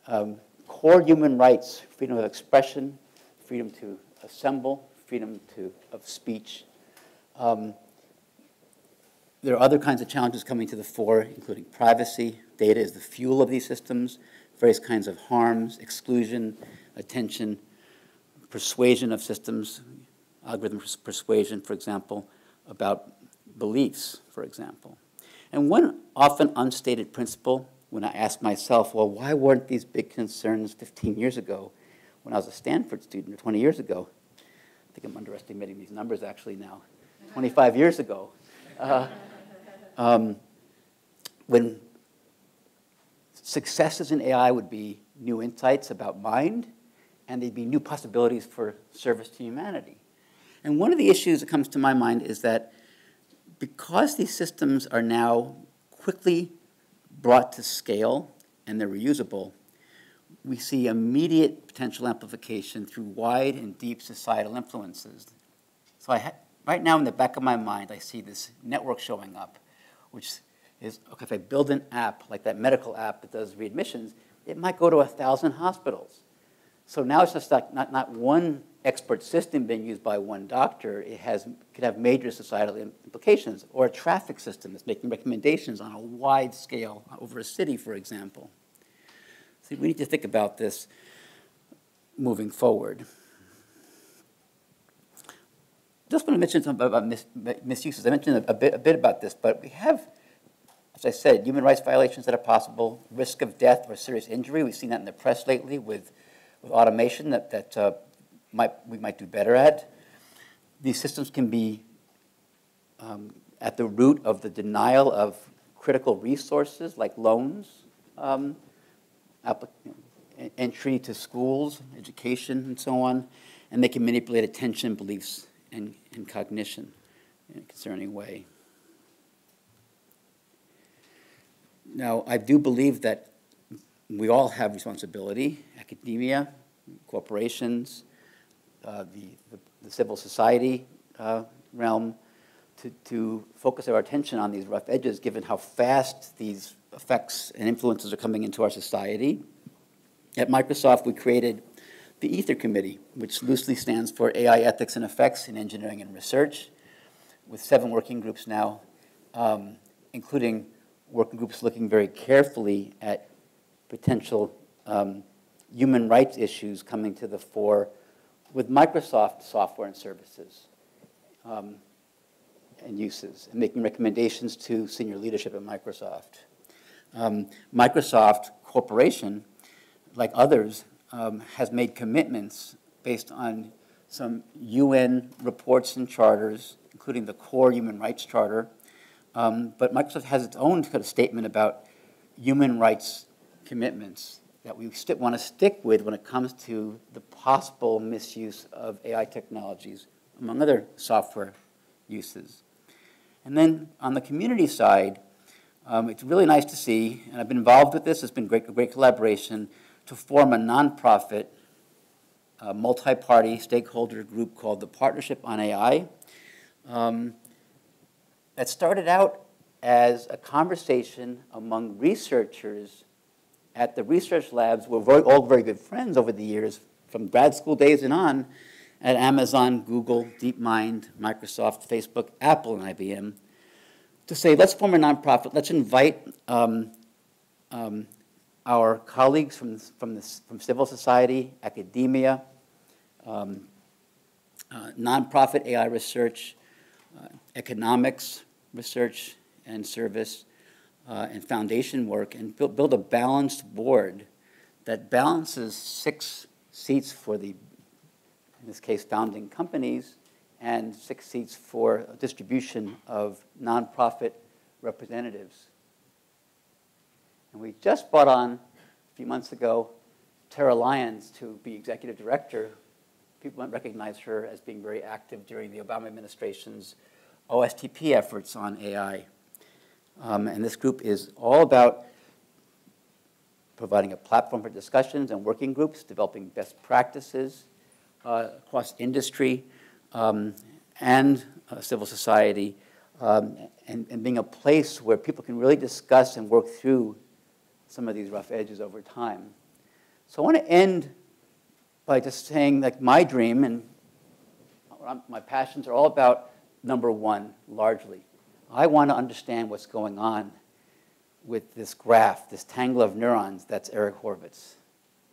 um, core human rights, freedom of expression, freedom to assemble, freedom to, of speech. Um, there are other kinds of challenges coming to the fore, including privacy. Data is the fuel of these systems, various kinds of harms, exclusion, attention, persuasion of systems, algorithm persuasion, for example, about beliefs, for example. And one often unstated principle when I ask myself, well, why weren't these big concerns 15 years ago when I was a Stanford student, or 20 years ago? I think I'm underestimating these numbers actually now. 25 years ago. Uh, um, when successes in AI would be new insights about mind, and there'd be new possibilities for service to humanity. And one of the issues that comes to my mind is that because these systems are now quickly brought to scale and they're reusable, we see immediate potential amplification through wide and deep societal influences. So I right now in the back of my mind, I see this network showing up, which is, okay, if I build an app, like that medical app that does readmissions, it might go to a thousand hospitals. So now it's just like not, not one expert system being used by one doctor, it has, could have major societal implications. Or a traffic system that's making recommendations on a wide scale over a city, for example. So we need to think about this moving forward. Just want to mention something about mis misuses. I mentioned a, bit, a bit about this, but we have, as I said, human rights violations that are possible, risk of death or serious injury. We've seen that in the press lately with, with automation that, that uh, might, we might do better at. These systems can be um, at the root of the denial of critical resources like loans, um, entry to schools, education, and so on, and they can manipulate attention, beliefs, and, and cognition in a concerning way. Now, I do believe that we all have responsibility, academia, corporations, uh, the, the, the, civil society uh, realm, to, to focus our attention on these rough edges, given how fast these effects and influences are coming into our society. At Microsoft, we created the Aether Committee, which loosely stands for AI Ethics and Effects in Engineering and Research, with seven working groups now, um, including working groups looking very carefully at potential um, human rights issues coming to the fore with Microsoft software and services um, and uses, and making recommendations to senior leadership at Microsoft. Um, Microsoft Corporation, like others, um, has made commitments based on some UN reports and charters, including the core human rights charter. Um, but Microsoft has its own kind of statement about human rights commitments that we want to stick with when it comes to the possible misuse of AI technologies, among other software uses. And then on the community side, um, it's really nice to see, and I've been involved with this, it's been great, great collaboration, to form a nonprofit, uh, multi-party stakeholder group called the Partnership on AI. Um, that started out as a conversation among researchers at the research labs. We're very, all very good friends over the years, from grad school days and on, at Amazon, Google, DeepMind, Microsoft, Facebook, Apple, and IBM, to say, let's form a nonprofit, let's invite um, um, our colleagues from, from, from civil society, academia, um, uh, nonprofit AI research, uh, economics research and service, uh, and foundation work, and build, build a balanced board that balances six seats for the, in this case, founding companies, and six seats for distribution of nonprofit representatives. And we just brought on, a few months ago, Terah Lyons to be executive director. People might recognize her as being very active during the Obama administration's OSTP efforts on AI. Um, and this group is all about providing a platform for discussions and working groups, developing best practices uh, across industry um, and uh, civil society, um, and, and being a place where people can really discuss and work through some of these rough edges over time. So I want to end by just saying like my dream and my passions are all about number one, largely. I want to understand what's going on with this graph, this tangle of neurons that's Eric Horvitz.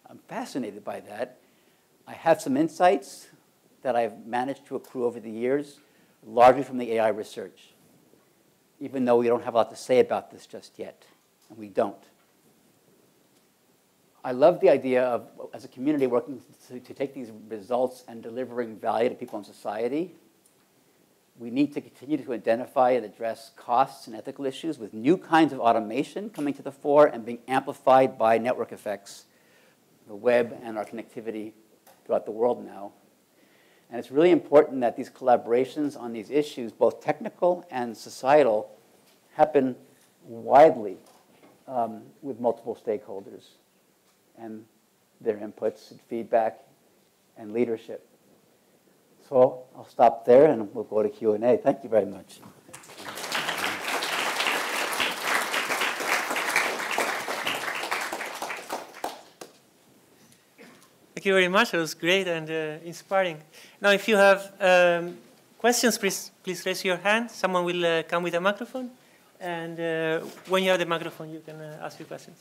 I'm fascinated by that. I have some insights that I've managed to accrue over the years, largely from the AI research, even though we don't have a lot to say about this just yet, and we don't. I love the idea of, as a community, working to, to take these results and delivering value to people in society. We need to continue to identify and address costs and ethical issues with new kinds of automation coming to the fore and being amplified by network effects, the web and our connectivity throughout the world now. And it's really important that these collaborations on these issues, both technical and societal, happen widely um, with multiple stakeholders and their inputs and feedback and leadership. So I'll stop there and we'll go to Q&A. Thank you very much. Thank you very much. It was great and uh, inspiring. Now, if you have um, questions, please, please raise your hand. Someone will uh, come with a microphone. And uh, when you have the microphone, you can uh, ask your questions.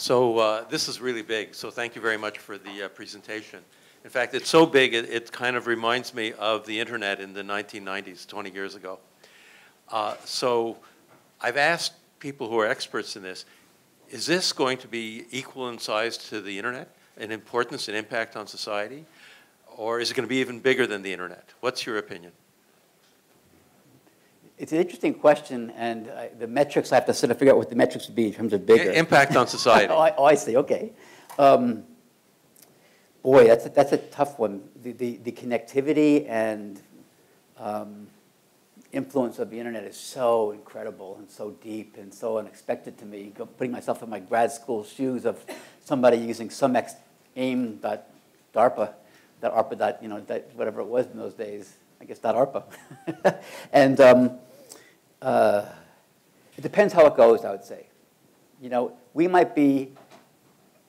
So uh, this is really big, so thank you very much for the uh, presentation. In fact, it's so big, it, it, kind of reminds me of the internet in the 1990s, 20 years ago. Uh, so I've asked people who are experts in this, is this going to be equal in size to the internet, in importance and impact on society? Or is it going to be even bigger than the internet? What's your opinion? It's an interesting question, and I, the metrics, I have to sort of figure out what the metrics would be in terms of bigger. Impact on society. oh, I, oh, I, see, okay. Um, boy, that's a, that's a tough one. The, the, the connectivity and um, influence of the internet is so incredible and so deep and so unexpected to me. Putting myself in my grad school shoes of somebody using some ex aim dot DARPA, that ARPA dot, you know, that whatever it was in those days. I guess dot ARPA. and um, uh, it depends how it goes, I would say. You know, we might be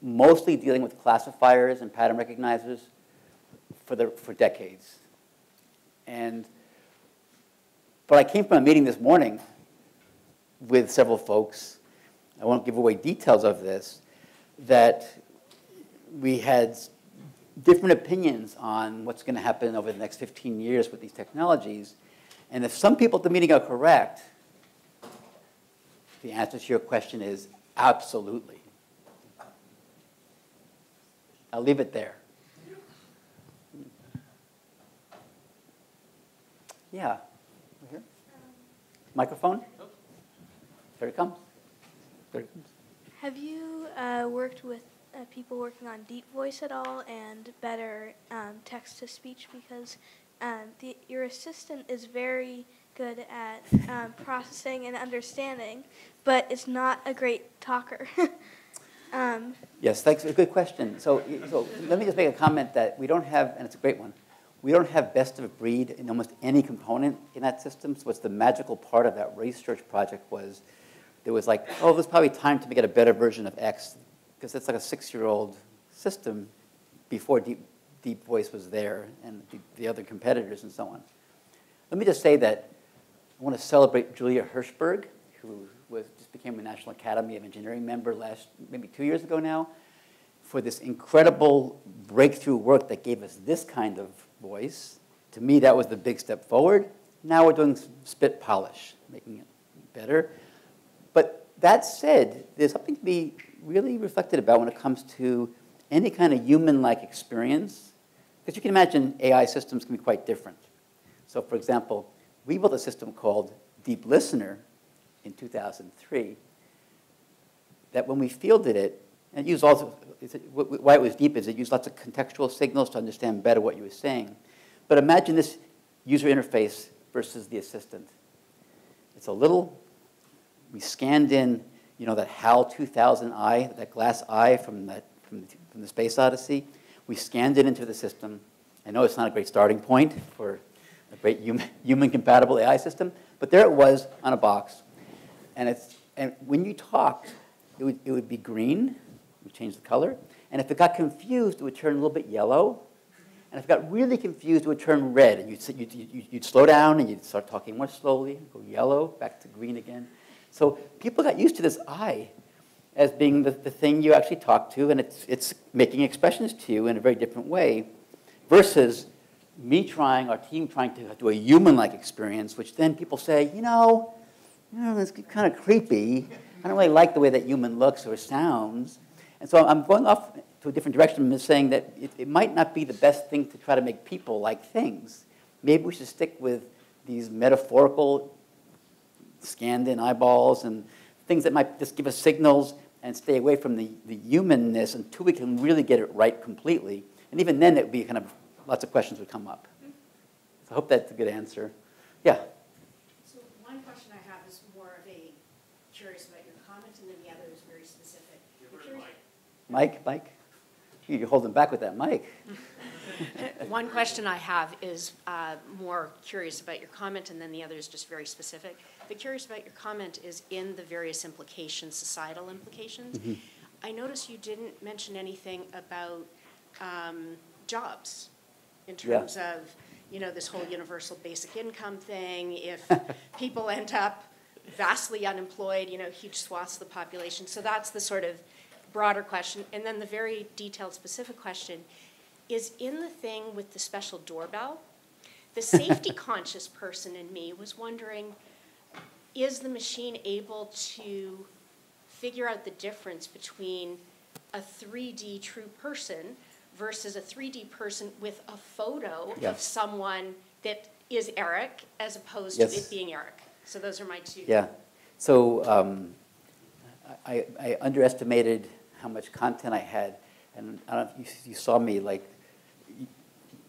mostly dealing with classifiers and pattern recognizers for, the, for decades. And, but I came from a meeting this morning with several folks, I won't give away details of this, that we had different opinions on what's going to happen over the next 15 years with these technologies. And if some people at the meeting are correct, the answer to your question is absolutely. I'll leave it there. Yeah. Here. Microphone? Here it comes. Here it comes. Have you uh, worked with uh, people working on deep voice at all and better um, text to speech because um, the, your assistant is very good at um, processing and understanding, but it's not a great talker. Um, yes, thanks. A good question. So, so let me just make a comment that we don't have, and it's a great one. We don't have best of breed in almost any component in that system. So, what's the magical part of that research project was there was like, oh, there's probably time to make it a better version of X because it's like a six-year-old system before Deep, Deep Voice was there and the, the other competitors and so on. let me just say that I want to celebrate Julia Hirschberg, who was, just became a National Academy of Engineering member last, maybe two years ago now, for this incredible breakthrough work that gave us this kind of voice. To me, that was the big step forward. Now we're doing spit polish, making it better. But that said, there's something to be really reflected about when it comes to any kind of human-like experience. Because you can imagine AI systems can be quite different. So for example, we built a system called Deep Listener in 2003 that when we fielded it, and it used also, why it was deep is it used lots of contextual signals to understand better what you were saying. But imagine this user interface versus the assistant. It's a little, we scanned in, you know, that HAL 2000 eye, that glass eye from, that, from, the, from the Space Odyssey. We scanned it into the system. I know it's not a great starting point for a great human, human compatible AI system, but there it was on a box. And, it's, and when you talked, it would, it would be green, we change the color. And if it got confused, it would turn a little bit yellow. And if it got really confused, it would turn red. And you'd, you'd, you'd, you'd slow down and you'd start talking more slowly, go yellow, back to green again. So people got used to this eye as being the, the thing you actually talk to, and it's, it's making expressions to you in a very different way, versus me trying, our team trying to do a human-like experience, which then people say, you know, you know, it's kind of creepy. I don't really like the way that human looks or sounds. And so I'm going off to a different direction and saying that it, it might not be the best thing to try to make people like things. Maybe we should stick with these metaphorical scanned in eyeballs and things that might just give us signals and stay away from the, the humanness until we can really get it right completely. And even then, it would be kind of lots of questions would come up. So I hope that's a good answer. Yeah. So one question I have is more of a curious about your comment, and then the other is very specific. I'm curious- Mike, Mike? You're holding back with that mic. One question I have is uh, more curious about your comment, and then the other is just very specific. The curious about your comment is in the various implications, societal implications. Mm-hmm. I noticed you didn't mention anything about um, jobs in Yeah. terms of, you know, this whole universal basic income thing. If people end up vastly unemployed, you know, huge swaths of the population. So that's the sort of broader question. And then the very detailed, specific question is in the thing with the special doorbell, the safety conscious person in me was wondering, is the machine able to figure out the difference between a 3D true person versus a 3D person with a photo of someone that is Eric as opposed to it being Eric? So those are my two. Yeah. So um, I, I underestimated how much content I had. And I don't know if you, you saw me like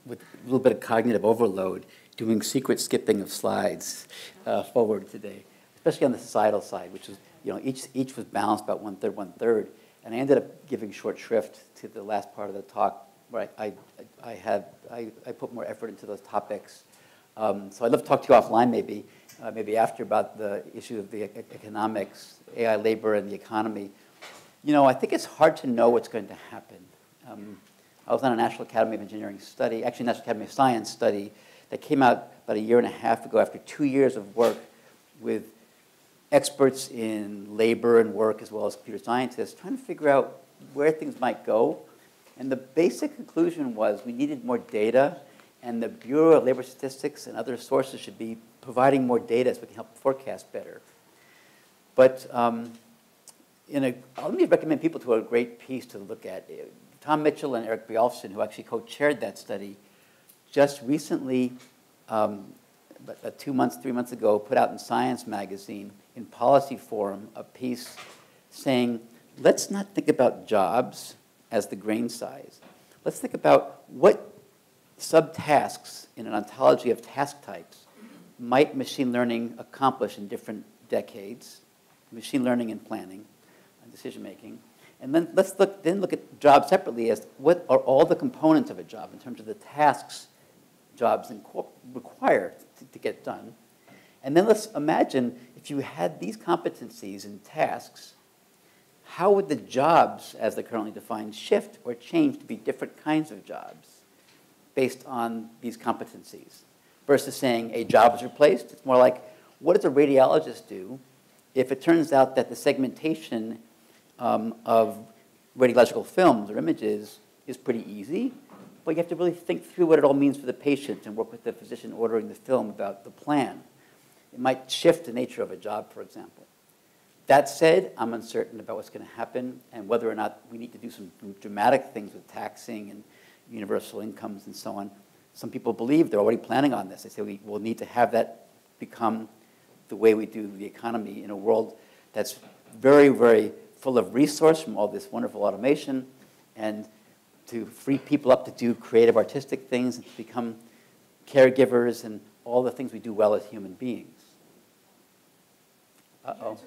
with a little bit of cognitive overload doing secret skipping of slides uh, forward today, especially on the societal side, which is, you know, each, each was balanced about one third, one third. And I ended up giving short shrift to the last part of the talk where I, I, I had, I, I put more effort into those topics. Um, so I'd love to talk to you offline maybe, uh, maybe after about the issue of the economics, AI labor and the economy. You know, I think it's hard to know what's going to happen. Um, I was on a National Academy of Engineering study, actually National Academy of Science study, that came out about a year and a half ago after two years of work with experts in labor and work as well as computer scientists trying to figure out where things might go. And the basic conclusion was we needed more data and the Bureau of Labor Statistics and other sources should be providing more data so we can help forecast better. But um, in a, let me recommend people to a great piece to look at. Tom Mitchell and Erik Brynjolfsson, who actually co-chaired that study, just recently, um, about two months, three months ago, put out in Science magazine, in Policy Forum, a piece saying, let's not think about jobs as the grain size. Let's think about what subtasks in an ontology of task types might machine learning accomplish in different decades, machine learning and planning, and decision making. And then let's look, then look at jobs separately as what are all the components of a job in terms of the tasks jobs require to, to get done. And then let's imagine if you had these competencies and tasks, how would the jobs, as they're currently defined, shift or change to be different kinds of jobs based on these competencies? versus saying a job is replaced. It's more like, what does a radiologist do if it turns out that the segmentation um, of radiological films or images is pretty easy, but you have to really think through what it all means for the patient and work with the physician ordering the film about the plan. It might shift the nature of a job, for example. That said, I'm uncertain about what's going to happen and whether or not we need to do some dramatic things with taxing and universal incomes and so on. Some people believe they're already planning on this. They say we will need to have that become the way we do the economy in a world that's very, very full of resource from all this wonderful automation and to free people up to do creative artistic things and to become caregivers and all the things we do well as human beings. Uh-oh.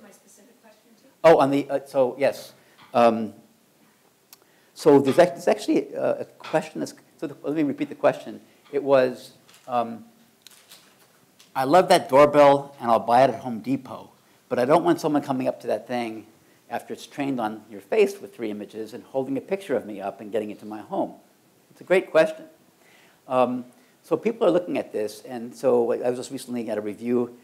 Oh, on the, uh, so, yes. Um, so there's, there's actually a, a question that's, so the, let me repeat the question. It was, um, I love that doorbell and I'll buy it at Home Depot, but I don't want someone coming up to that thing after it's trained on your face with three images and holding a picture of me up and getting into my home. It's a great question. Um, so people are looking at this, and so I was just recently at a review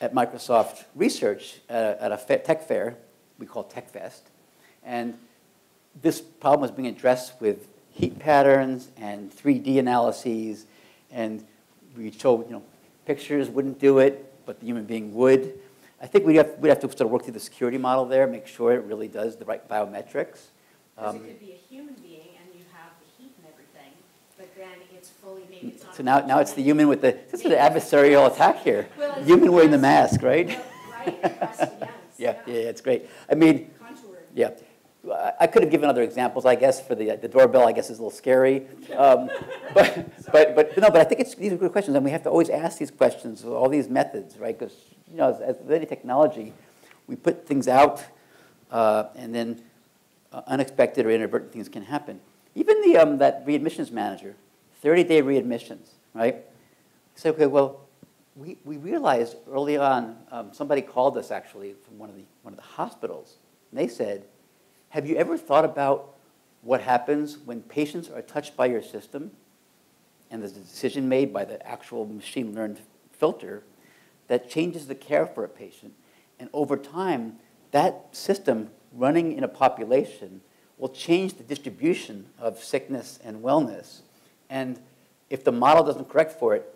at Microsoft Research uh, at a fa- tech fair we call TechFest, and this problem was being addressed with heat patterns and 3D analyses, and we showed, you know, pictures wouldn't do it, but the human being would. I think we'd have, we'd have to sort of work through the security model there, make sure it really does the right biometrics. Because Um, it could be a human being and you have the heat and everything, but then it's fully, maybe it's. So now, now it's the human with the, this is an adversarial attack here. Well, Human wearing the mask, right? Right, it pressed against, Yeah, yeah, it's great. I mean, Contoured. yeah. I- could have given other examples, I guess, for the, the doorbell, I guess is a little scary. Um, But, but, but, no, but I think it's, these are good questions, and we have to always ask these questions, with all these methods, right? Because, you know, as, as with any technology, we put things out, uh, and then uh, unexpected or inadvertent things can happen. Even the, um, that readmissions manager, 30-day readmissions, right? So, okay, well, we, we realized early on, um, somebody called us actually from one of the, one of the hospitals, and they said, have you ever thought about what happens when patients are touched by your system and there's a decision made by the actual machine learned filter that changes the care for a patient? And over time, that system running in a population will change the distribution of sickness and wellness. And if the model doesn't correct for it,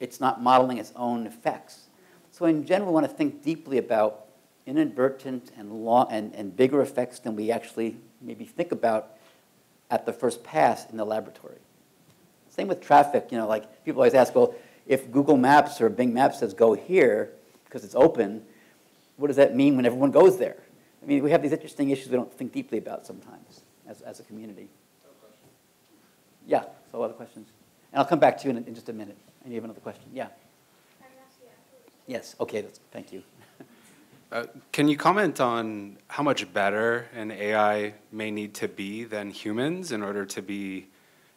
it's not modeling its own effects. So in general, we want to think deeply about inadvertent and, long, and, and bigger effects than we actually maybe think about at the first pass in the laboratory. Same with traffic, you know, like people always ask, well, if Google Maps or Bing Maps says go here because it's open, what does that mean when everyone goes there? I mean, we have these interesting issues we don't think deeply about sometimes as, as a community. Yeah, so other questions? And I'll come back to you in, in just a minute. And you have another question? Yeah. Yes, okay, that's, thank you. Uh, Can you comment on how much better an AI may need to be than humans in order to be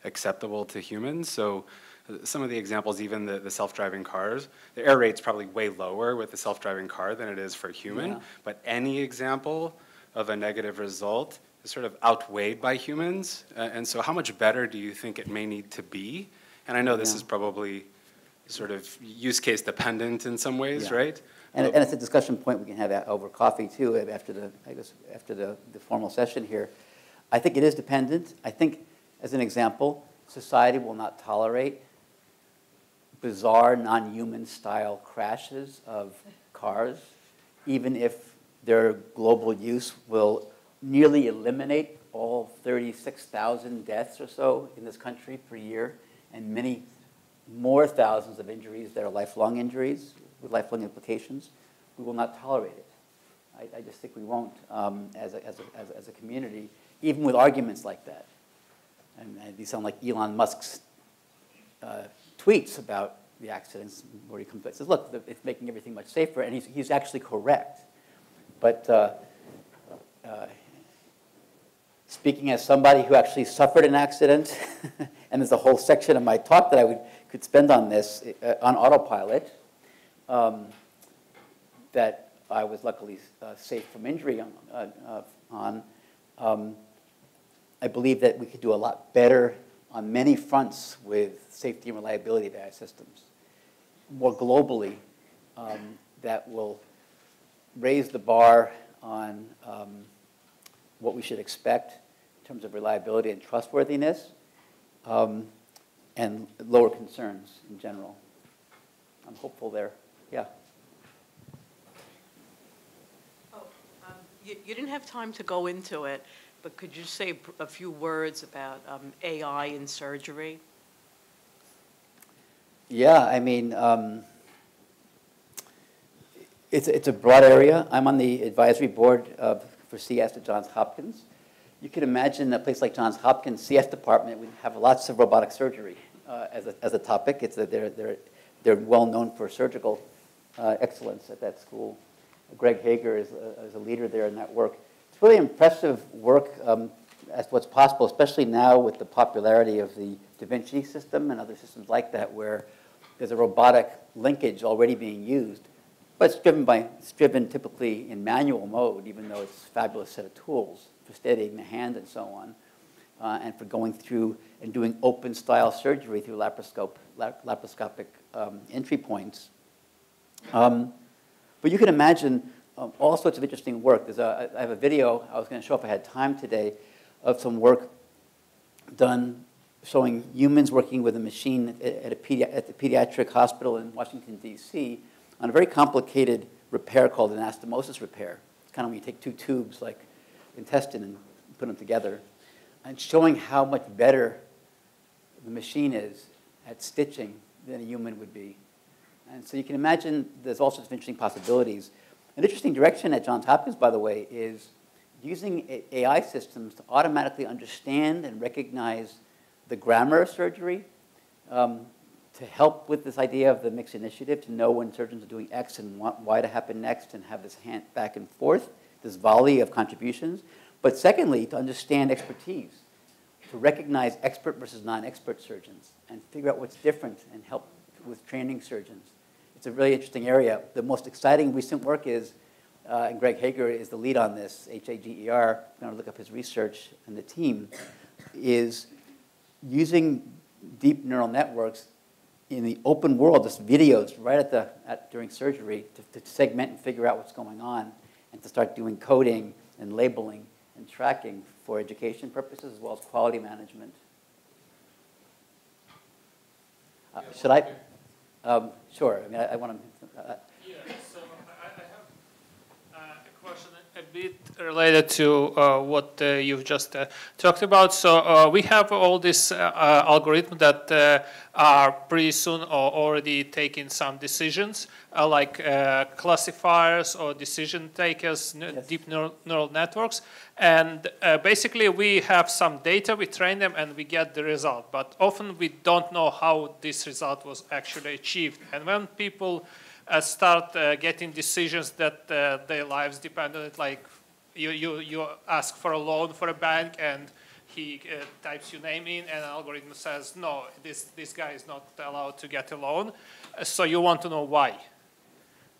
acceptable to humans? So uh, some of the examples, even the, the self-driving cars, the error rate's probably way lower with the self-driving car than it is for a human. Yeah. But any example of a negative result is sort of outweighed by humans. Uh, And so how much better do you think it may need to be? And I know this Yeah. is probably sort of use case dependent in some ways, Yeah. right? And, and it's a discussion point we can have over coffee too, after the, I guess, after the, the formal session here. I think it is dependent. I think, as an example, society will not tolerate bizarre, non-human style crashes of cars, even if their global use will nearly eliminate all 36,000 deaths or so in this country per year, and many more thousands of injuries that are lifelong injuries with lifelong implications, we will not tolerate it. I, I just think we won't um, as, a, as, a, as, a, as a community, even with arguments like that. And, and these sound like Elon Musk's uh, tweets about the accidents, where he comes, says, look, the- it's making everything much safer, and he's, he's actually correct. But uh, uh, speaking as somebody who actually suffered an accident, and there's a whole section of my talk that I would, could spend on this, uh, on autopilot, um, that I was luckily uh, safe from injury on. Uh, uh, on. Um, I believe that we could do a lot better on many fronts with safety and reliability of AI systems. More globally, um, that will raise the bar on um, what we should expect in terms of reliability and trustworthiness, um, and lower concerns in general. I'm hopeful there. Yeah. Um, You, you didn't have time to go into it, but could you say a few words about um, AI in surgery? Yeah, I mean, um, it's, it's a broad area. I'm on the advisory board of, for CS at Johns Hopkins. You can imagine a place like Johns Hopkins CS department would have lots of robotic surgery uh, as, a, as a topic. It's a, they're, they're, they're well known for surgical uh, excellence at that school. Greg Hager is a, is a leader there in that work. It's really impressive work um, as what's possible, especially now with the popularity of the Da Vinci system and other systems like that, where there's a robotic linkage already being used, but it's driven by it's driven typically in manual mode, even though it's a fabulous set of tools for steadying the hand and so on, uh, and for going through and doing open style surgery through laparoscope, lap- laparoscopic um, entry points. Um, but you can imagine um, all sorts of interesting work. There's a, I have a video I was going to show if I had time today of some work done showing humans working with a machine at, at a pedi- at the pediatric hospital in Washington, D.C., on a very complicated repair called anastomosis repair. It's kind of when you take two tubes like intestine and put them together, and showing how much better the machine is at stitching than a human would be. And so you can imagine there's all sorts of interesting possibilities. An interesting direction at Johns Hopkins, by the way, is using AI systems to automatically understand and recognize the grammar of surgery um, to help with this idea of the mixed initiative, to know when surgeons are doing X and want Y to happen next and have this hand back and forth, this volley of contributions. But secondly, to understand expertise, to recognize expert versus non-expert surgeons and figure out what's different and help with training surgeons. It's a really interesting area. The most exciting recent work is, uh, and Greg Hager is the lead on this, H-A-G-E-R, I'm to look up his research and the team, is using deep neural networks in the open world, just videos right at the, at, during surgery to, to segment and figure out what's going on and to start doing coding and labeling and tracking for education purposes as well as quality management. Uh, Should I? Um, Sure, I mean, I want to, Yeah, so I, I have uh, a question a bit related to uh, what uh, you've just uh, talked about. So uh, we have all these uh, uh, algorithms that uh, are pretty soon or already taking some decisions, uh, like uh, classifiers or decision takers, n- deep neural, neural networks. And uh, basically, we have some data, we train them, and we get the result. But often we don't know how this result was actually achieved. And when people start uh, getting decisions that uh, their lives depend on it, like you, you, you ask for a loan for a bank and he uh, types your name in and an algorithm says, no, this, this guy is not allowed to get a loan. Uh, so you want to know why.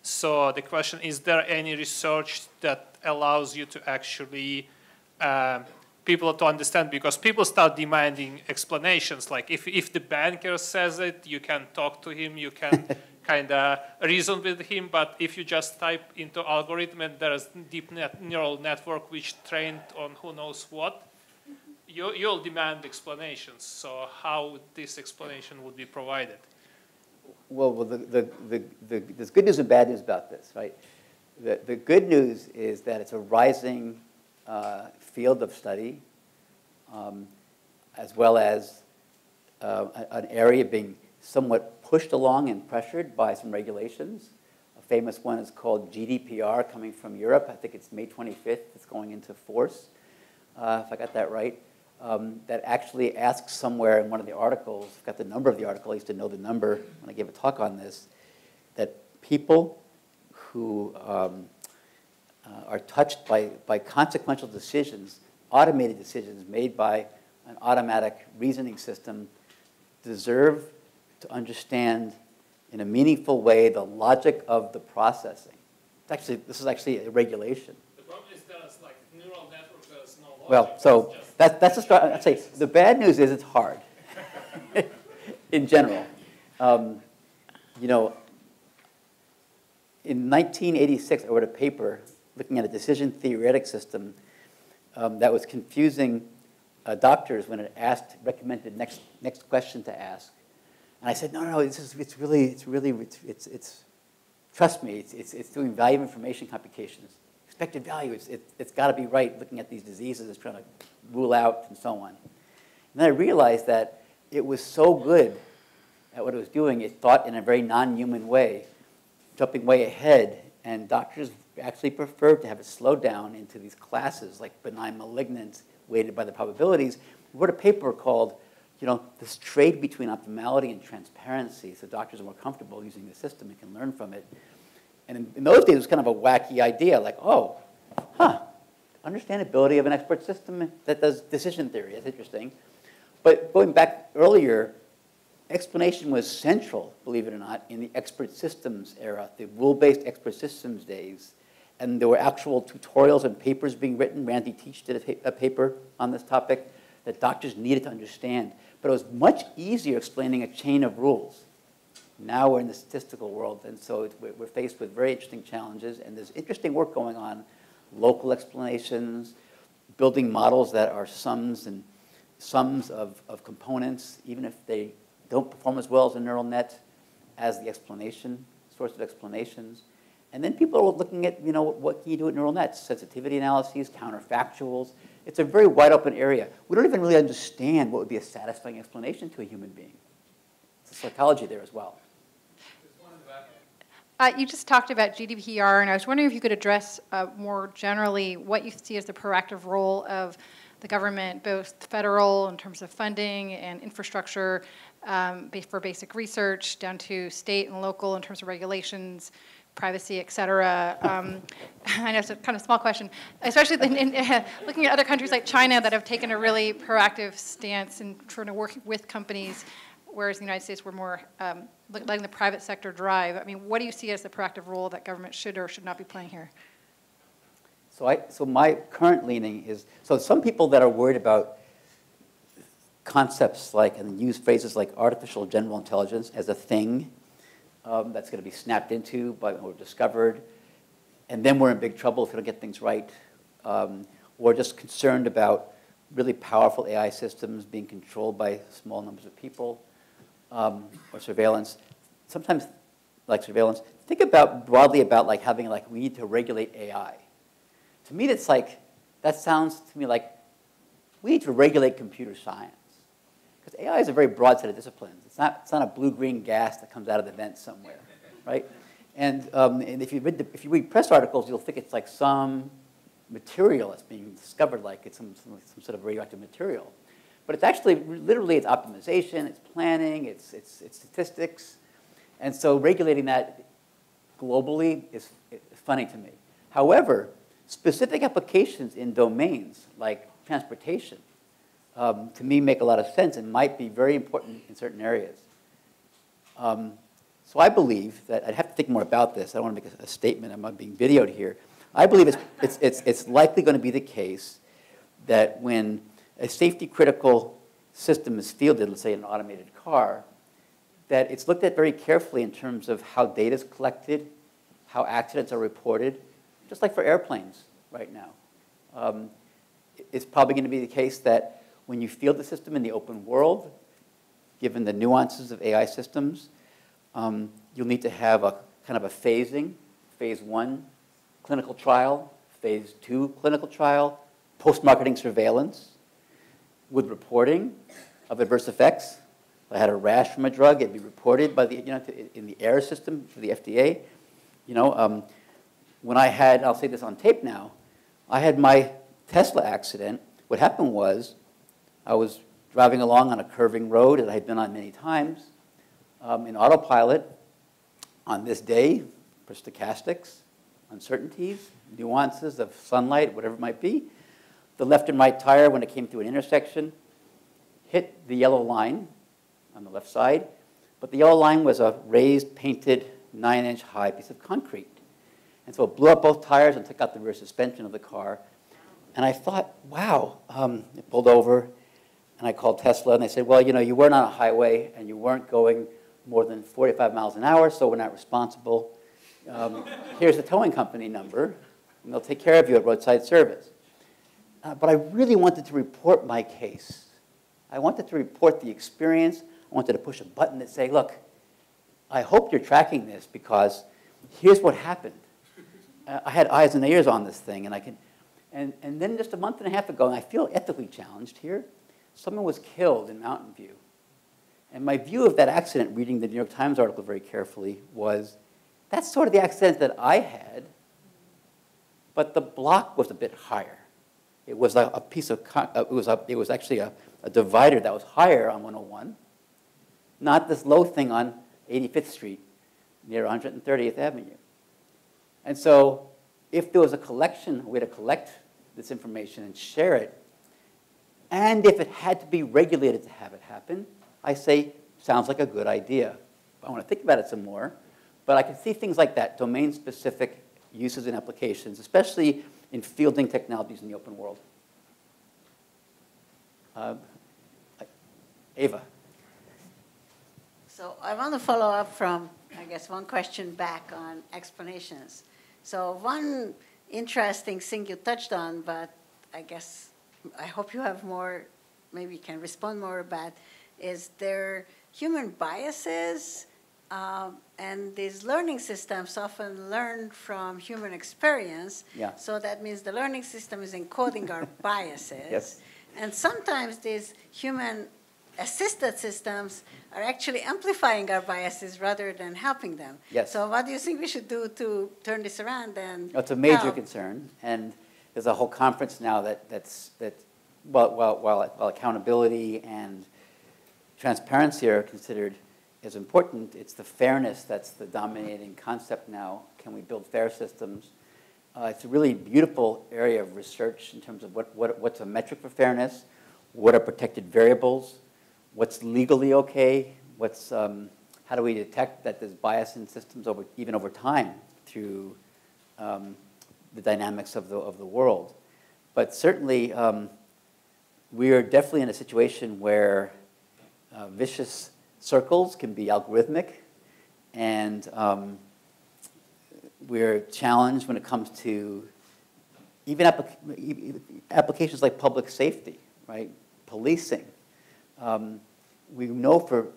So the question, is there any research that allows you to actually um, people to understand because people start demanding explanations like if, if the banker says it you can talk to him you can kind of reason with him but if you just type into algorithm and there's deep net neural network which trained on who knows what you, you'll demand explanations so how this explanation would be provided well, well the, the, the, the, there's good news and bad news about this, right? The, the good news is that it's a rising uh, field of study, um, as well as uh, an area being somewhat pushed along and pressured by some regulations. A famous one is called GDPR, coming from Europe. I think it's May 25th. It's going into force, uh, if I got that right. Um, that actually asks somewhere in one of the articles, I've got the number of the article, I used to know the number when I gave a talk on this, that people who um, uh, are touched by, by consequential decisions, automated decisions made by an automatic reasoning system, deserve to understand in a meaningful way the logic of the processing. It's actually, this is actually a regulation. the problem is there's like neural network there's no logic. Well, so that, that's a start. I'd say the bad news is it's hard. in general. Um, you know, in 1986, I wrote a paper looking at a decision theoretic system um, that was confusing uh, doctors when it asked, recommended next, next question to ask. And I said, no, no, this is, it's really, it's really, it's, it's, it's trust me, it's, it's, it's doing value information computations. Expected value, it's, it, it's got to be right looking at these diseases, it's trying to rule out and so on. And then I realized that it was so good at what it was doing, it thought in a very non-human way, jumping way ahead, and doctors actually preferred to have it slow down into these classes like benign malignant, weighted by the probabilities. We wrote a paper called, you know, this trade between optimality and transparency, so doctors are more comfortable using the system and can learn from it. And in, in those days, it was kind of a wacky idea, like, oh, huh, understandability of an expert system that does decision theory. That's interesting. But going back earlier, explanation was central, believe it or not, in the expert systems era, the rule-based expert systems days. And there were actual tutorials and papers being written. Randy Teach did a, a paper on this topic that doctors needed to understand. But it was much easier explaining a chain of rules. Now we're in the statistical world, and so we're faced with very interesting challenges, and there's interesting work going on, local explanations, building models that are sums and sums of, of components, even if they don't perform as well as a neural net as the explanation, source of explanations. And then people are looking at, you know, what can you do with neural nets? Sensitivity analyses, counterfactuals. It's a very wide open area. We don't even really understand what would be a satisfying explanation to a human being. It's a psychology there as well. Uh, you just talked about GDPR, and I was wondering if you could address uh, more generally what you see as the proactive role of the government, both federal in terms of funding and infrastructure um, for basic research, down to state and local in terms of regulations, privacy, et cetera. Um, I know it's a kind of small question, especially in, uh, looking at other countries like China that have taken a really proactive stance in trying to work with companies, whereas in the United States we're more um, letting the private sector drive. I mean, what do you see as the proactive role that government should or should not be playing here? So, I, so my current leaning is, so some people that are worried about concepts like, and use phrases like artificial general intelligence as a thing um, that's going to be snapped into by, or discovered, and then we're in big trouble if we don't get things right. Um, or just concerned about really powerful AI systems being controlled by small numbers of people, um, or surveillance. Sometimes, like surveillance, think about broadly about like having like we need to regulate AI. To me, it's like that sounds to me like we need to regulate computer science. Because AI is a very broad set of disciplines. It's not, it's not a blue-green gas that comes out of the vent somewhere, right? And, um, and if, you read the, if you read press articles, you'll think it's like some material that's being discovered, like it's some, some, some sort of radioactive material. But it's actually, literally, it's optimization, it's planning, it's, it's, it's statistics. And so regulating that globally is, is funny to me. However, specific applications in domains like transportation, um, to me make a lot of sense and might be very important in certain areas. Um, so I believe that, I'd have to think more about this. I don't want to make a, a statement, I'm not being videoed here. I believe it's, it's, it's, it's likely going to be the case that when a safety critical system is fielded, let's say an automated car, that it's looked at very carefully in terms of how data is collected, how accidents are reported, just like for airplanes right now. Um, it's probably going to be the case that when you field the system in the open world, given the nuances of AI systems, um, you'll need to have a kind of a phasing, phase one clinical trial, phase two clinical trial, post-marketing surveillance with reporting of adverse effects. If I had a rash from a drug, it'd be reported by the, you know, to, in the air system for the FDA. You know, um, when I had, I'll say this on tape now, I had my Tesla accident. What happened was I was driving along on a curving road that I had been on many times um, in autopilot on this day for stochastics, uncertainties, nuances of sunlight, whatever it might be. The left and right tire, when it came to an intersection, hit the yellow line on the left side, but the yellow line was a raised, painted, nine inch high piece of concrete. And so it blew up both tires and took out the rear suspension of the car. And I thought, wow, um, it pulled over, And I called Tesla, and they said, well, you know, you weren't on a highway, and you weren't going more than 45 miles an hour, so we're not responsible. Um, here's the towing company number, and they'll take care of you at roadside service. Uh, but I really wanted to report my case. I wanted to report the experience. I wanted to push a button that say, look, I hope you're tracking this because here's what happened. Uh, I had eyes and ears on this thing, and I can, and, and then just a month and a half ago, and I feel ethically challenged here, someone was killed in Mountain View. And my view of that accident, reading the New York Times article very carefully, was that's sort of the accident that I had, but the block was a bit higher. It was a, a piece of, uh, it was, a, it was actually a, a divider that was higher on 101, not this low thing on 85th Street near 130th Avenue. And so if there was a collection, a way to collect this information and share it, and if it had to be regulated to have it happen, I say, sounds like a good idea. I want to think about it some more, but I can see things like that, domain-specific uses and applications, especially in fielding technologies in the open world. Uh, Ava. So I want to follow up from, I guess, one question back on explanations. So one interesting thing you touched on, but I guess I hope you have more, maybe you can respond more about, is there human biases um, and these learning systems often learn from human experience. Yeah. So that means the learning system is encoding our biases. Yes. And sometimes these human assisted systems are actually amplifying our biases rather than helping them. Yes. So what do you think we should do to turn this around and It's a major help? concern, and there's a whole conference now that, that's, that, while, while while accountability and transparency are considered as important, it's the fairness that's the dominating concept now. Can we build fair systems? Uh, it's a really beautiful area of research in terms of what, what, what's a metric for fairness, what are protected variables, what's legally okay, what's, um, how do we detect that there's bias in systems over, even over time through um, the dynamics of the, of the world. But certainly, um, we are definitely in a situation where uh, vicious circles can be algorithmic, and um, we're challenged when it comes to even applic- applications like public safety, right? Policing. Um, we know for,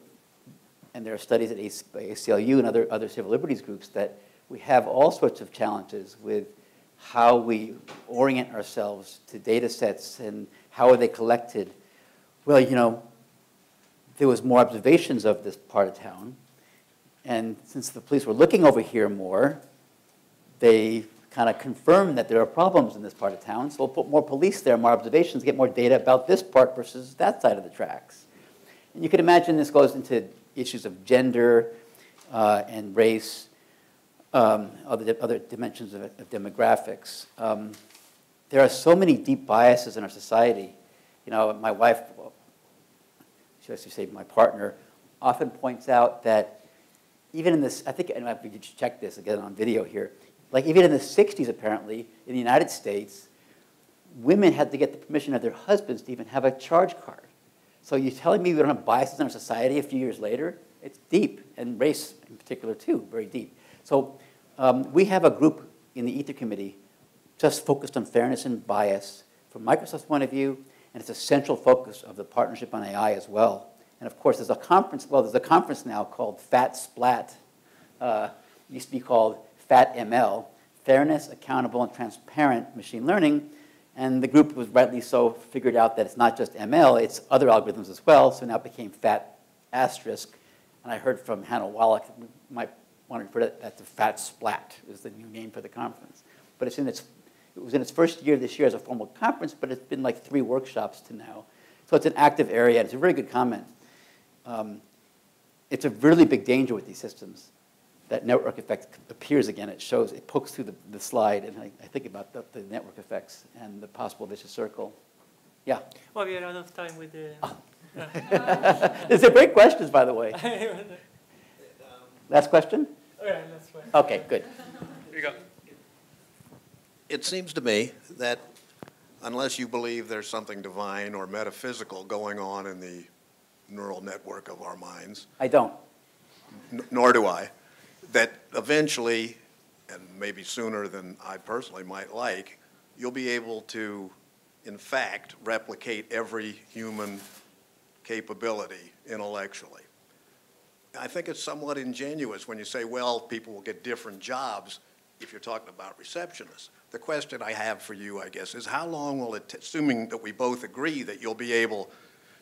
and there are studies at ACLU and other, other civil liberties groups, that we have all sorts of challenges with how we orient ourselves to data sets and how are they collected. Well, you know, there was more observations of this part of town, and since the police were looking over here more, they kind of confirmed that there are problems in this part of town, so we'll put more police there, more observations, get more data about this part versus that side of the tracks. And you can imagine this goes into issues of gender uh, and race, um, other, other dimensions of, of demographics. Um, there are so many deep biases in our society. You know, my wife, should I say my partner, often points out that even in this, I think, and I could check this again on video here, like even in the 60s apparently, in the United States, women had to get the permission of their husbands to even have a charge card. So you're telling me we don't have biases in our society a few years later? It's deep, and race in particular too, very deep. So um, we have a group in the Aether Committee just focused on fairness and bias from Microsoft's point of view, and it's a central focus of the partnership on AI as well. And of course, there's a conference, well, there's a conference now called FAT Splat. Uh, used to be called FAT-ML, Fairness, Accountable, and Transparent Machine Learning. And the group was rightly so figured out that it's not just ML, it's other algorithms as well, so now it became FAT asterisk. And I heard from Hannah Wallach, might want to to that to FAT Splat, is the new name for the conference. But it's in its, it was in its first year this year as a formal conference, but it's been like three workshops to now. So it's an active area, and it's a very good comment. Um, it's a really big danger with these systems that network effect appears again. It shows, it pokes through the, the slide, and I, I think about the, the, network effects and the possible vicious circle. Yeah? Well, we are out of time with the... These are great questions, by the way. last question? All right, last question. Okay, good. Here you go. It seems to me that unless you believe there's something divine or metaphysical going on in the neural network of our minds, I don't. n- nor do I, that eventually, and maybe sooner than I personally might like, you'll be able to, in fact, replicate every human capability intellectually. I think it's somewhat ingenuous when you say, well, people will get different jobs if you're talking about receptionists. The question I have for you, I guess, is how long will it, assuming that we both agree that you'll be able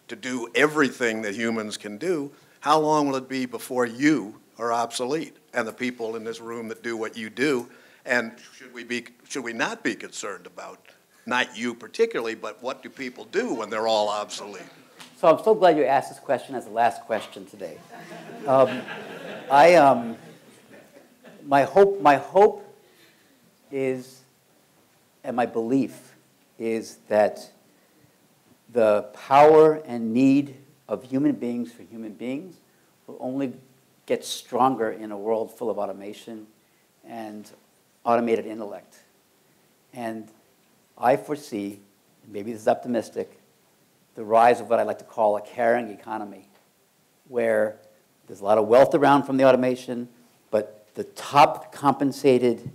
to do everything that humans can do, how long will it be before you are obsolete and the people in this room that do what you do? And should we be, should we not be concerned about, not you particularly, but what do people do when they're all obsolete? So I'm so glad you asked this question as the last question today. Um, I, um, my hope, my hope is, and my belief is that the power and need of human beings for human beings will only get stronger in a world full of automation and automated intellect. And I foresee, maybe this is optimistic, the rise of what I like to call a caring economy, where there's a lot of wealth around from the automation, but the top compensated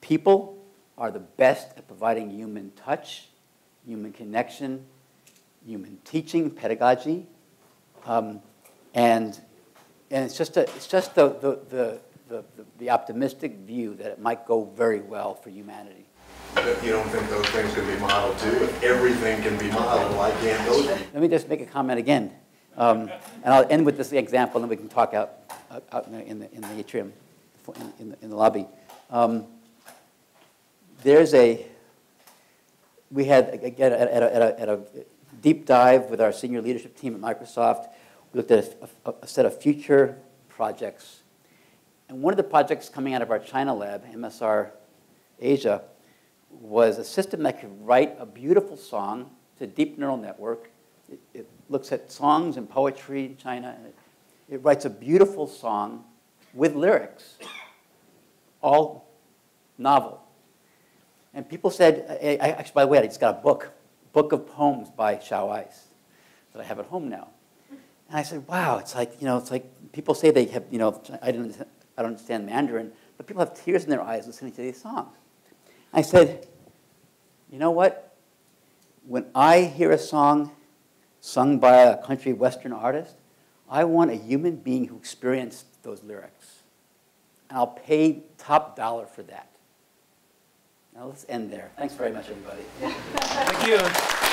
people are the best at providing human touch, human connection, human teaching, pedagogy. Um, and, and it's just, a, it's just the, the, the, the, the optimistic view that it might go very well for humanity. You don't think those things can be modeled too? If everything can be modeled, why can't those be? Let me just make a comment again. Um, and I'll end with this example, and we can talk out, out- in the, in the, atrium, in, the, in the lobby. Um, there's a, we had, again, at, at, a, at, at a deep dive with our senior leadership team at Microsoft, we looked at a, a set of future projects. And one of the projects coming out of our China lab, MSR Asia, was a system that could write a beautiful song. It's a deep neural network. It, it looks at songs and poetry in China, and it, it writes a beautiful song with lyrics, all novel. And people said, I, I, actually, by the way, I just got a book, book of poems by XiaoIce that I have at home now. And I said, wow, it's like, you know, it's like people say they have, you know, I don't, I don't understand Mandarin, but people have tears in their eyes listening to these songs. I said, you know what? When I hear a song sung by a country western artist, I want a human being who experienced those lyrics. And I'll pay top dollar for that. Now let's end there. Thanks very much, everybody. Thank you.